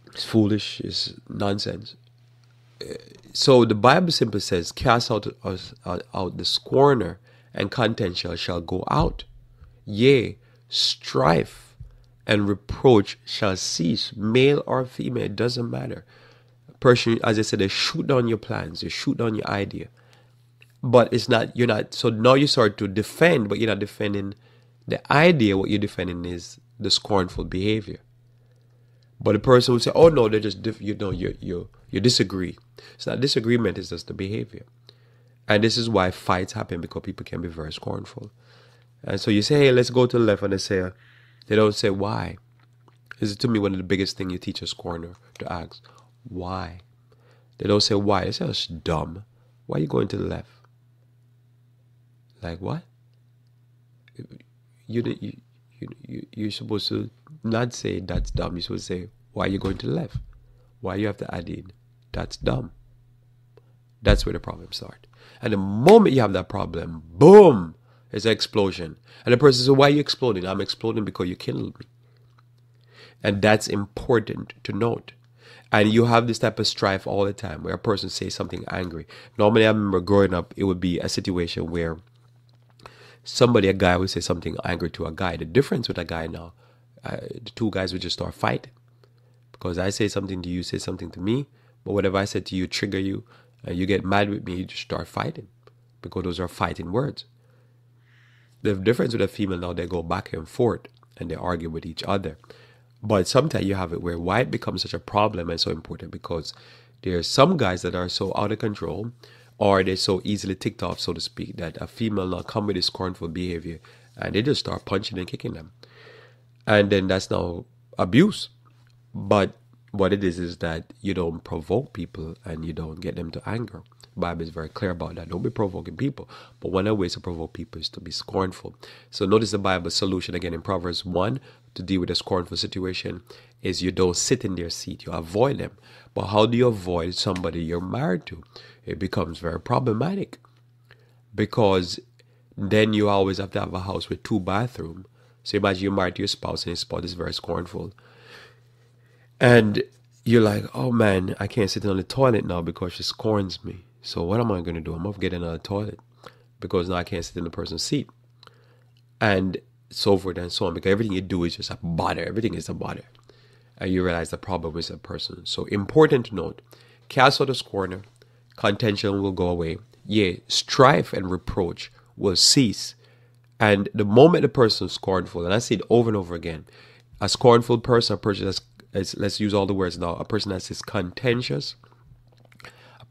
It's foolish. It's nonsense. Uh, so the Bible simply says, Cast out, out, uh, out the scorner, and contention shall go out. Yea, strife and reproach shall cease, male or female, it doesn't matter. Person, as I said, they shoot down your plans, they shoot down your idea. But it's not, you're not, so now you start to defend, but you're not defending the idea, what you're defending is the scornful behavior. But the person will say, "Oh no, they're just diff- you know you you you disagree." It's not disagreement; it's just the behavior, and this is why fights happen because people can be very scornful. And so you say, "Hey, let's go to the left," and they say, they don't say why. This is to me one of the biggest thing you teach a scorner to ask, why. They don't say why. They say oh, it's dumb. Why are you going to the left? Like what? you you you, you you're supposed to not say that's dumb. You're supposed to say why are you going to the left? Why you have to add in that's dumb. That's where the problem starts. And the moment you have that problem, boom, there's an explosion. And the person says, Why are you exploding? I'm exploding because you killed me. And that's important to note. And you have this type of strife all the time where a person says something angry. Normally, I remember growing up, it would be a situation where somebody, a guy, would say something angry to a guy. The difference with a guy now, uh, the two guys would just start fighting because I say something to you, say something to me, but whatever I said to you trigger you, and you get mad with me, you just start fighting because those are fighting words. The difference with a female now, they go back and forth and they argue with each other. But sometimes you have it where why it becomes such a problem and so important because there are some guys that are so out of control or they're so easily ticked off, so to speak, that a female now come with this scornful behavior and they just start punching and kicking them. And then that's now abuse. But what it is is that you don't provoke people and you don't get them to anger. Bible is very clear about that. Don't be provoking people. But one of the ways to provoke people is to be scornful. So notice the Bible solution again in Proverbs 1 to deal with a scornful situation is you don't sit in their seat, you avoid them. But how do you avoid somebody you're married to? It becomes very problematic because then you always have to have a house with two bathrooms. So imagine you're married to your spouse and your spouse is very scornful. And you're like, oh man, I can't sit on the toilet now because she scorns me. So what am I going to do? I'm going to get another toilet because now I can't sit in the person's seat. And so forth and so on. Because everything you do is just a bother. Everything is a bother. And you realize the problem is a person. So important note, cast out the scorner, contention will go away. Yea, strife and reproach will cease. And the moment the person is scornful, and I see it over and over again, a scornful person, a person that's let's use all the words now. A person that is contentious,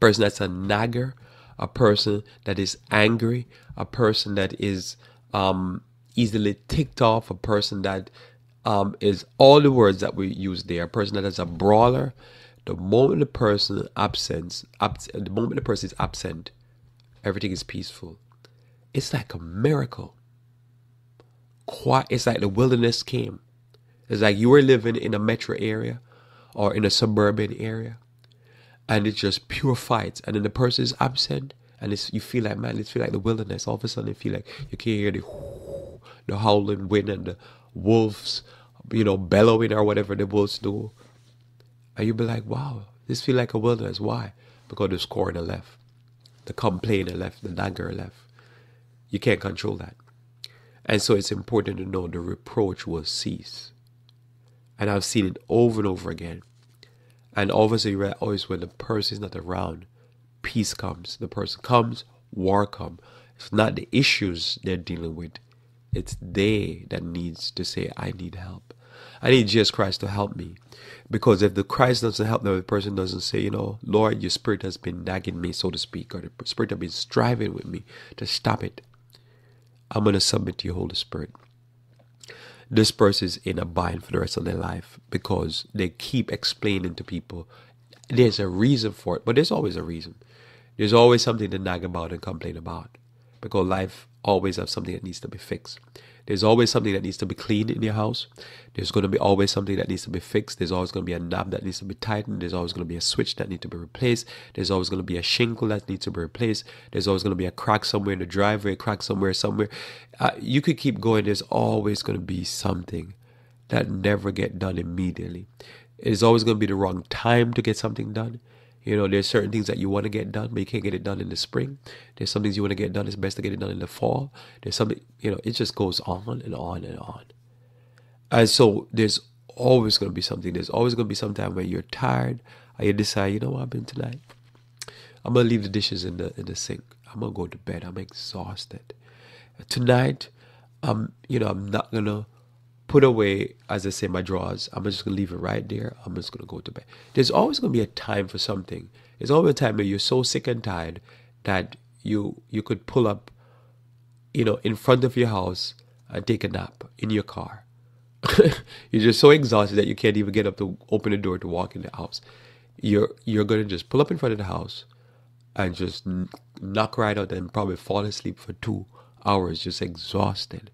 person that's a nagger, a person that is angry, a person that is um, easily ticked off, a person that um, is all the words that we use there. A person that is a brawler. The moment the person absents, abs- the moment the person is absent, everything is peaceful. It's like a miracle. Quite, it's like the wilderness came. It's like you were living in a metro area or in a suburban area and it's just pure. And then the person is absent and it's, you feel like, man, it feel like the wilderness. All of a sudden, you feel like you can hear the, <laughs> the howling wind and the wolves, you know, bellowing or whatever the wolves do. And you'll be like, wow, this feel like a wilderness. Why? Because the scorner left, the complainer left, the nagger left. You can't control that. And so it's important to know the reproach will cease. And I've seen it over and over again. And obviously, always when the person is not around, peace comes. The person comes, war comes. It's not the issues they're dealing with. It's they that needs to say, I need help. I need Jesus Christ to help me. Because if the Christ doesn't help them, the person doesn't say, you know, Lord, your spirit has been nagging me, so to speak, or the spirit has been striving with me to stop it. I'm going to submit to your Holy Spirit this is in a bind for the rest of their life because they keep explaining to people there's a reason for it, but there's always a reason. There's always something to nag about and complain about because life always has something that needs to be fixed. There's always something that needs to be cleaned in your house. There's going to be always something that needs to be fixed. There's always going to be a knob that needs to be tightened. There's always going to be a switch that needs to be replaced. There's always going to be a shingle that needs to be replaced. There's always going to be a crack somewhere in the driveway, a crack somewhere, somewhere. Uh, you could keep going. There's always going to be something that never get done immediately. It's always going to be the wrong time to get something done. You know, there's certain things that you want to get done, but you can't get it done in the spring. There's some things you want to get done, it's best to get it done in the fall. There's something, you know, it just goes on and on and on. And so there's always going to be something. There's always going to be some time where you're tired and you decide, you know what I've been tonight? I'm going to leave the dishes in the in the sink. I'm going to go to bed. I'm exhausted. Tonight, I'm, you know, I'm not going to put away, as I say, my drawers. I'm just gonna leave it right there. I'm just gonna go to bed. There's always gonna be a time for something. There's always a time where you're so sick and tired that you you could pull up, you know, in front of your house and take a nap in your car. <laughs> you're just so exhausted that you can't even get up to open the door to walk in the house. You're you're gonna just pull up in front of the house and just knock right out and probably fall asleep for two hours, just exhausted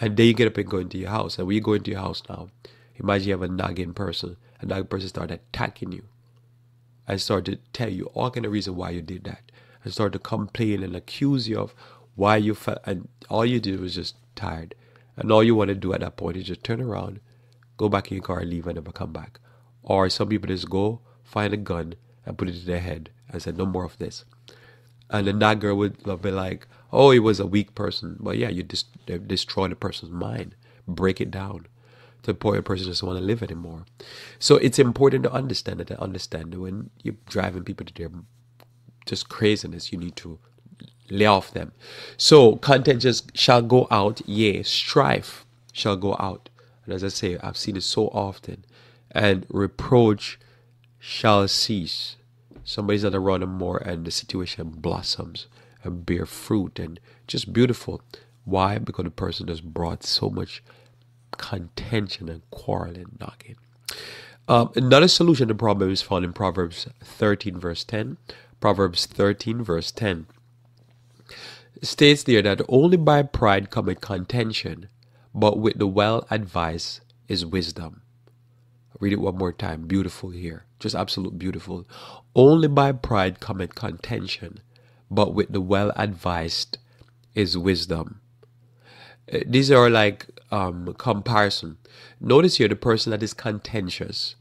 and then you get up and go into your house. And when you go into your house now, imagine you have a nagging person. A nagging person start attacking you. And start to tell you all kind of reason why you did that. And start to complain and accuse you of why you felt and all you did was just tired. And all you want to do at that point is just turn around, go back in your car and leave and never come back. Or some people just go find a gun and put it to their head and say, No more of this. And the nagger would be like, oh, he was a weak person. But yeah, you just destroy the person's mind, break it down to the point a person doesn't want to live anymore. So it's important to understand that. To understand when you're driving people to their just craziness, you need to lay off them. So content just shall go out, yea, strife shall go out. And as I say, I've seen it so often. And reproach shall cease. Somebody's at around them more and the situation blossoms and bear fruit and just beautiful. Why? Because the person has brought so much contention and quarreling, knocking. Um, another solution to the problem is found in Proverbs 13, verse 10. Proverbs 13, verse 10 states there that only by pride cometh contention, but with the well advised is wisdom. Read it one more time. Beautiful here. Just absolute beautiful. Only by pride cometh contention, but with the well advised is wisdom. Uh, these are like um, comparison. Notice here the person that is contentious,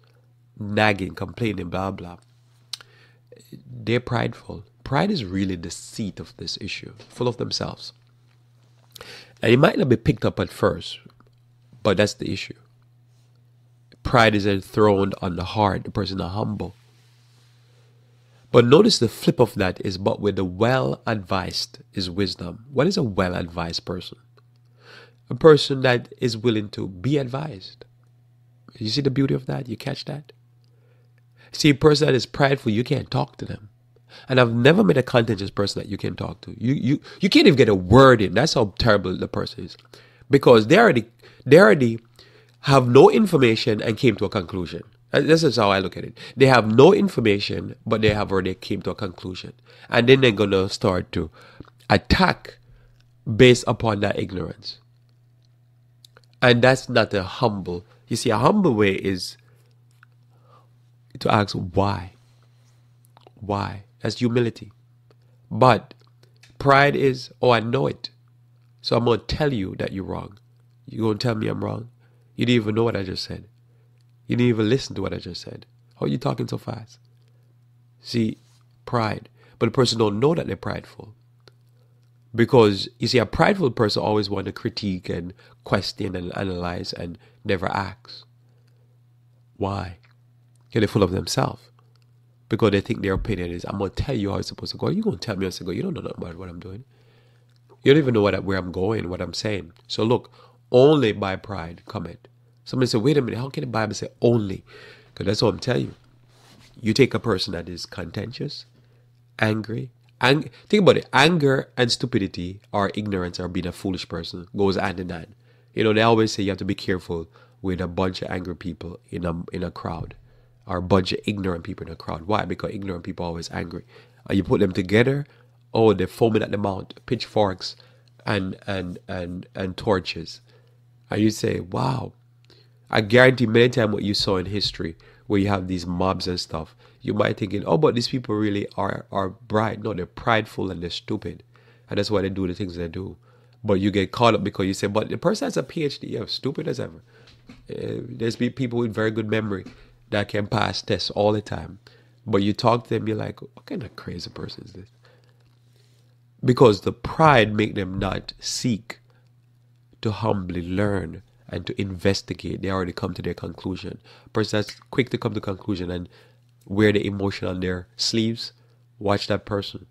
nagging, complaining, blah blah. They're prideful. Pride is really the seat of this issue, full of themselves. And it might not be picked up at first, but that's the issue. Pride is enthroned on the heart, the person is humble. But notice the flip of that is, but with the well advised is wisdom. What is a well advised person? A person that is willing to be advised. You see the beauty of that? You catch that? See, a person that is prideful, you can't talk to them. And I've never met a contentious person that you can talk to. You you you can't even get a word in. That's how terrible the person is. Because they already they already have no information and came to a conclusion. This is how I look at it. They have no information, but they have already came to a conclusion. And then they're gonna start to attack based upon that ignorance. And that's not a humble. You see, a humble way is to ask why. Why? That's humility. But pride is, oh, I know it. So I'm going to tell you that you're wrong. You're going to tell me I'm wrong. You didn't even know what I just said. You didn't even listen to what I just said. How are you talking so fast? See, pride. But the person don't know that they're prideful. Because you see, a prideful person always want to critique and question and analyze and never acts. Why? Because they're full of themselves because they think their opinion is, I'm going to tell you how it's supposed to go. You're going to tell me how it's going to go. You don't know nothing about what I'm doing. You don't even know what, where I'm going, what I'm saying. So look, only by pride cometh. Somebody said, wait a minute, how can the Bible say only? Because that's what I'm telling you. You take a person that is contentious, angry, ang- think about it. Anger and stupidity or ignorance or being a foolish person goes hand in hand. You know, they always say you have to be careful with a bunch of angry people in a in a crowd or a bunch of ignorant people in a crowd. Why? Because ignorant people are always angry. And you put them together, oh, they're foaming at the mouth, pitchforks and and and and torches. And you say, wow. I guarantee many times what you saw in history where you have these mobs and stuff, you might thinking, oh, but these people really are are bright. No, they're prideful and they're stupid. And that's why they do the things they do. But you get caught up because you say, but the person has a PhD, yeah, stupid as ever. Uh, there's be people with very good memory that can pass tests all the time. But you talk to them, you're like, what kind of crazy person is this? Because the pride make them not seek to humbly learn and to investigate. They already come to their conclusion. Person that's quick to come to conclusion and wear the emotion on their sleeves, watch that person.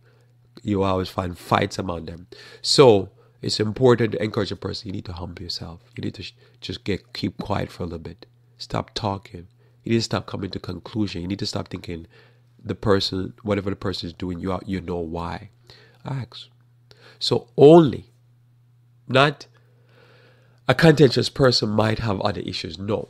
You always find fights among them. So it's important to encourage a person. You need to humble yourself. You need to sh- just get keep quiet for a little bit. Stop talking. You need to stop coming to conclusion. You need to stop thinking the person, whatever the person is doing, you you know why. Ask. So only, not a contentious person might have other issues. No,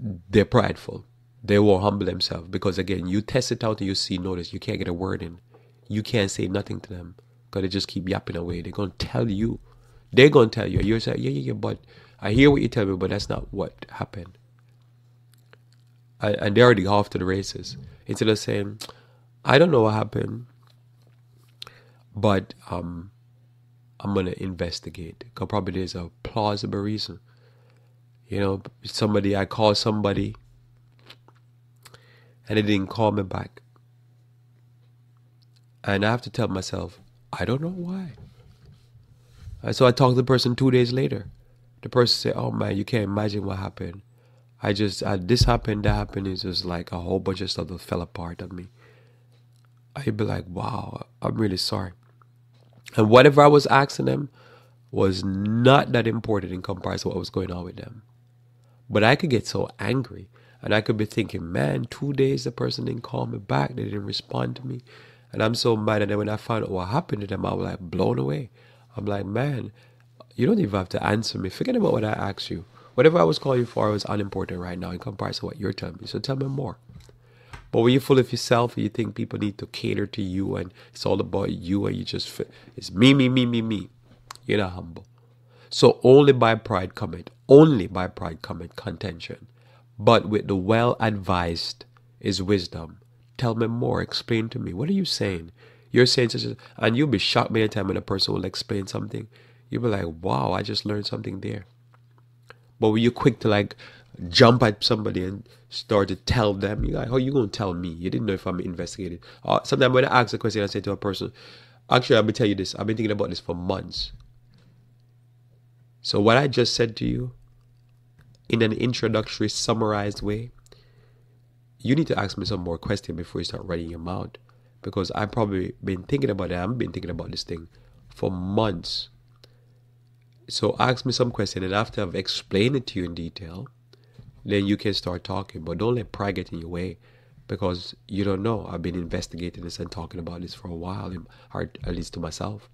they're prideful. They won't humble themselves because again, you test it out and you see, notice you can't get a word in. You can't say nothing to them because they just keep yapping away. They're gonna tell you. They're gonna tell you. You're saying, yeah, yeah, yeah, but I hear what you tell me, but that's not what happened and they're already off to the races. Instead of saying, I don't know what happened, but um, I'm gonna investigate. Because probably there's a plausible reason. You know, somebody I call somebody, and they didn't call me back, and I have to tell myself, I don't know why. And so I talk to the person two days later. The person said, "Oh man, you can't imagine what happened." I just uh, this happened, that happened. It's just like a whole bunch of stuff that fell apart on me. I'd be like, wow, I'm really sorry. And whatever I was asking them was not that important in comparison to what was going on with them. But I could get so angry And I could be thinking, man, two days the person didn't call me back, they didn't respond to me. And I'm so mad. And then when I found out what happened to them, I was like blown away. I'm like, man, you don't even have to answer me. Forget about what I asked you. Whatever I was calling you for was unimportant right now in comparison to what you're telling me. So tell me more. But when you're full of yourself and you think people need to cater to you and it's all about you and you just, it's me, me, me, me, me, you're not humble. So only by pride cometh, only by pride cometh contention. But with the well advised is wisdom. Tell me more, explain to me. What are you saying? You're saying such a, and you'll be shocked many times when a person will explain something. You'll be like, wow, I just learned something there. But were you're quick to like jump at somebody and start to tell them, you're like, how you gonna tell me? You didn't know if I'm investigating. Uh, sometimes when I ask a question, I say to a person, actually, I'll be tell you this. I've been thinking about this for months. So what I just said to you, in an introductory, summarized way, you need to ask me some more questions before you start running your mouth. Because I've probably been thinking about it. I've been thinking about this thing for months. So ask me some question, and after I've explained it to you in detail, then you can start talking. But don't let pride get in your way because you don't know. I've been investigating this and talking about this for a while, or at least to myself.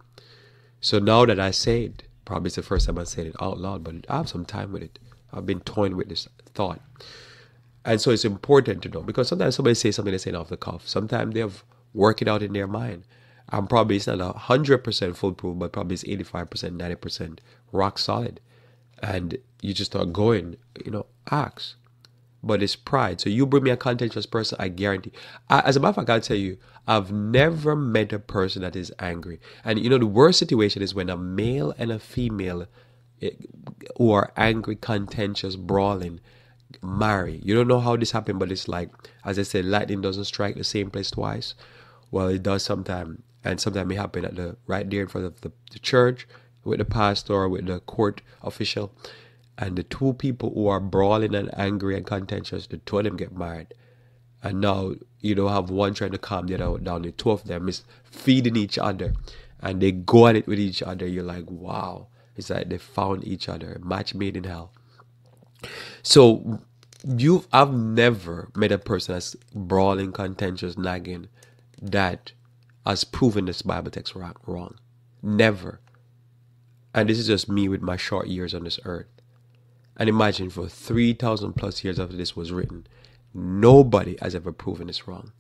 So now that I say it, Probably it's the first time I said it out loud, but I have some time with it. I've been toying with this thought. And so it's important to know because sometimes somebody says something they say off the cuff. Sometimes they have worked it out in their mind. And probably it's not a hundred percent foolproof, but probably it's eighty five percent, ninety percent rock solid. And you just start going, you know, ask but it's pride. So you bring me a contentious person, I guarantee. I, as a matter of fact, I'll tell you, I've never met a person that is angry. And you know, the worst situation is when a male and a female eh, who are angry, contentious, brawling, marry. You don't know how this happened, but it's like, as I said, lightning doesn't strike the same place twice. Well, it does sometimes, and sometimes it happen at the right there in front of the, the church with the pastor or with the court official and the two people who are brawling and angry and contentious, the two of them get married. And now you don't have one trying to calm the other down. The two of them is feeding each other and they go at it with each other. You're like, wow. It's like they found each other. match made in hell. So you I've never met a person that's brawling, contentious, nagging that has proven this Bible text wrong. Never. And this is just me with my short years on this earth. And imagine for 3,000 plus years after this was written, nobody has ever proven this wrong.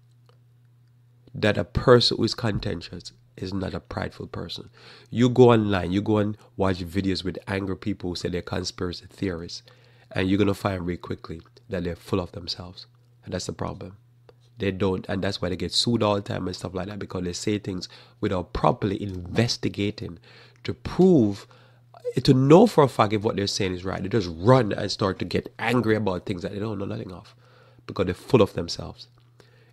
That a person who is contentious is not a prideful person. You go online, you go and watch videos with angry people who say they're conspiracy theorists, and you're going to find very quickly that they're full of themselves. And that's the problem. They don't, and that's why they get sued all the time and stuff like that because they say things without properly investigating to prove to know for a fact if what they're saying is right, they just run and start to get angry about things that they don't know nothing of because they're full of themselves.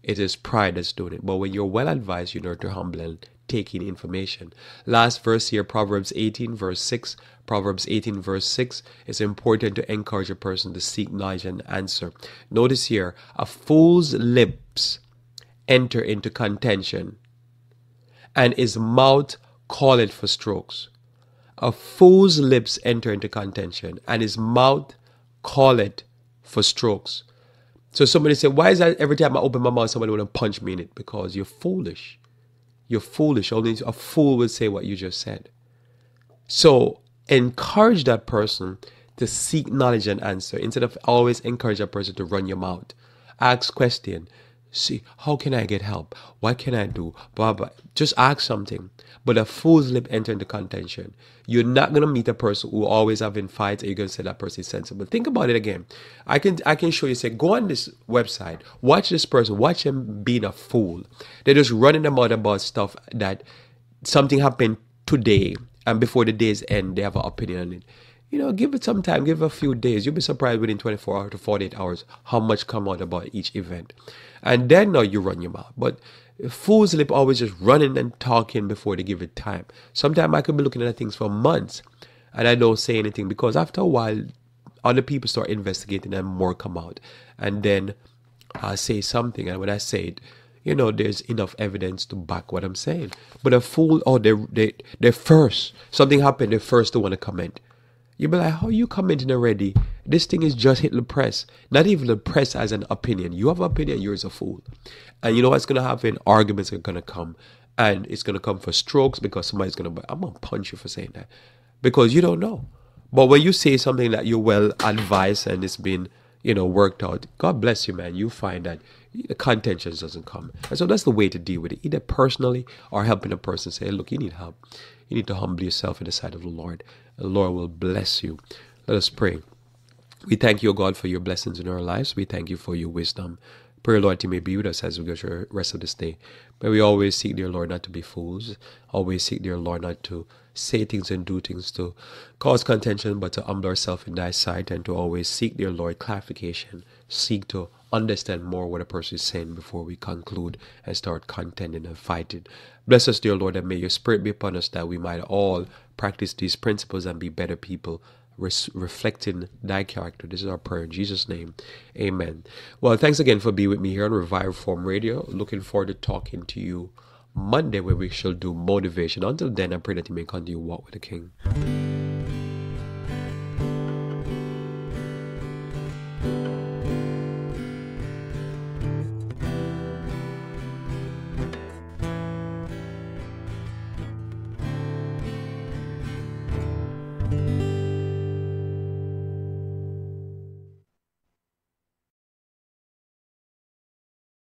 It is pride that's doing it. But when you're well advised, you know to humble and taking information. Last verse here, Proverbs 18, verse 6. Proverbs 18, verse 6. It's important to encourage a person to seek knowledge and answer. Notice here, a fool's lips enter into contention, and his mouth calleth for strokes. A fool's lips enter into contention, and his mouth call it for strokes. So somebody said, Why is that every time I open my mouth, somebody want to punch me in it? Because you're foolish. You're foolish. Only a fool would say what you just said. So encourage that person to seek knowledge and answer instead of always encourage a person to run your mouth. Ask question. See, how can I get help? What can I do? Blah blah. Just ask something. But a fool's lip enter into contention. You're not gonna meet a person who always having fights and you're gonna say that person is sensible. Think about it again. I can I can show you, say, go on this website, watch this person, watch him being a fool. They're just running them out about stuff that something happened today and before the days end, they have an opinion on it. You know, give it some time, give it a few days. You'll be surprised within 24 hours to 48 hours how much come out about each event. And then now you run your mouth. But fools lip always just running and talking before they give it time. Sometimes I could be looking at things for months and I don't say anything because after a while, other people start investigating and more come out. And then I say something, and when I say it, you know, there's enough evidence to back what I'm saying. But a fool, oh, they they they're first. Something happened, they're first to want to comment. You be like, how are you commenting already? This thing is just the press. Not even the press as an opinion. You have an opinion, you're a fool. And you know what's going to happen? Arguments are going to come. And it's going to come for strokes because somebody's going to, I'm to punch you for saying that. Because you don't know. But when you say something that you're well advised and it's been, you know, worked out, God bless you, man. You find that the contentions doesn't come. And so that's the way to deal with it, either personally or helping a person say, look, you need help. You need to humble yourself in the sight of the Lord. The Lord will bless you. Let us pray. We thank you, God, for your blessings in our lives. We thank you for your wisdom. Pray, Lord, you may be with us as we go through the rest of this day. May we always seek, dear Lord, not to be fools. Always seek, dear Lord, not to say things and do things to cause contention, but to humble ourselves in thy sight and to always seek, dear Lord, clarification. Seek to understand more what a person is saying before we conclude and start contending and fighting. Bless us, dear Lord, and may your spirit be upon us that we might all practice these principles and be better people reflecting thy character. This is our prayer in Jesus' name. Amen. Well, thanks again for being with me here on Revive Reform Radio. Looking forward to talking to you Monday where we shall do motivation. Until then, I pray that you may continue walk with the King.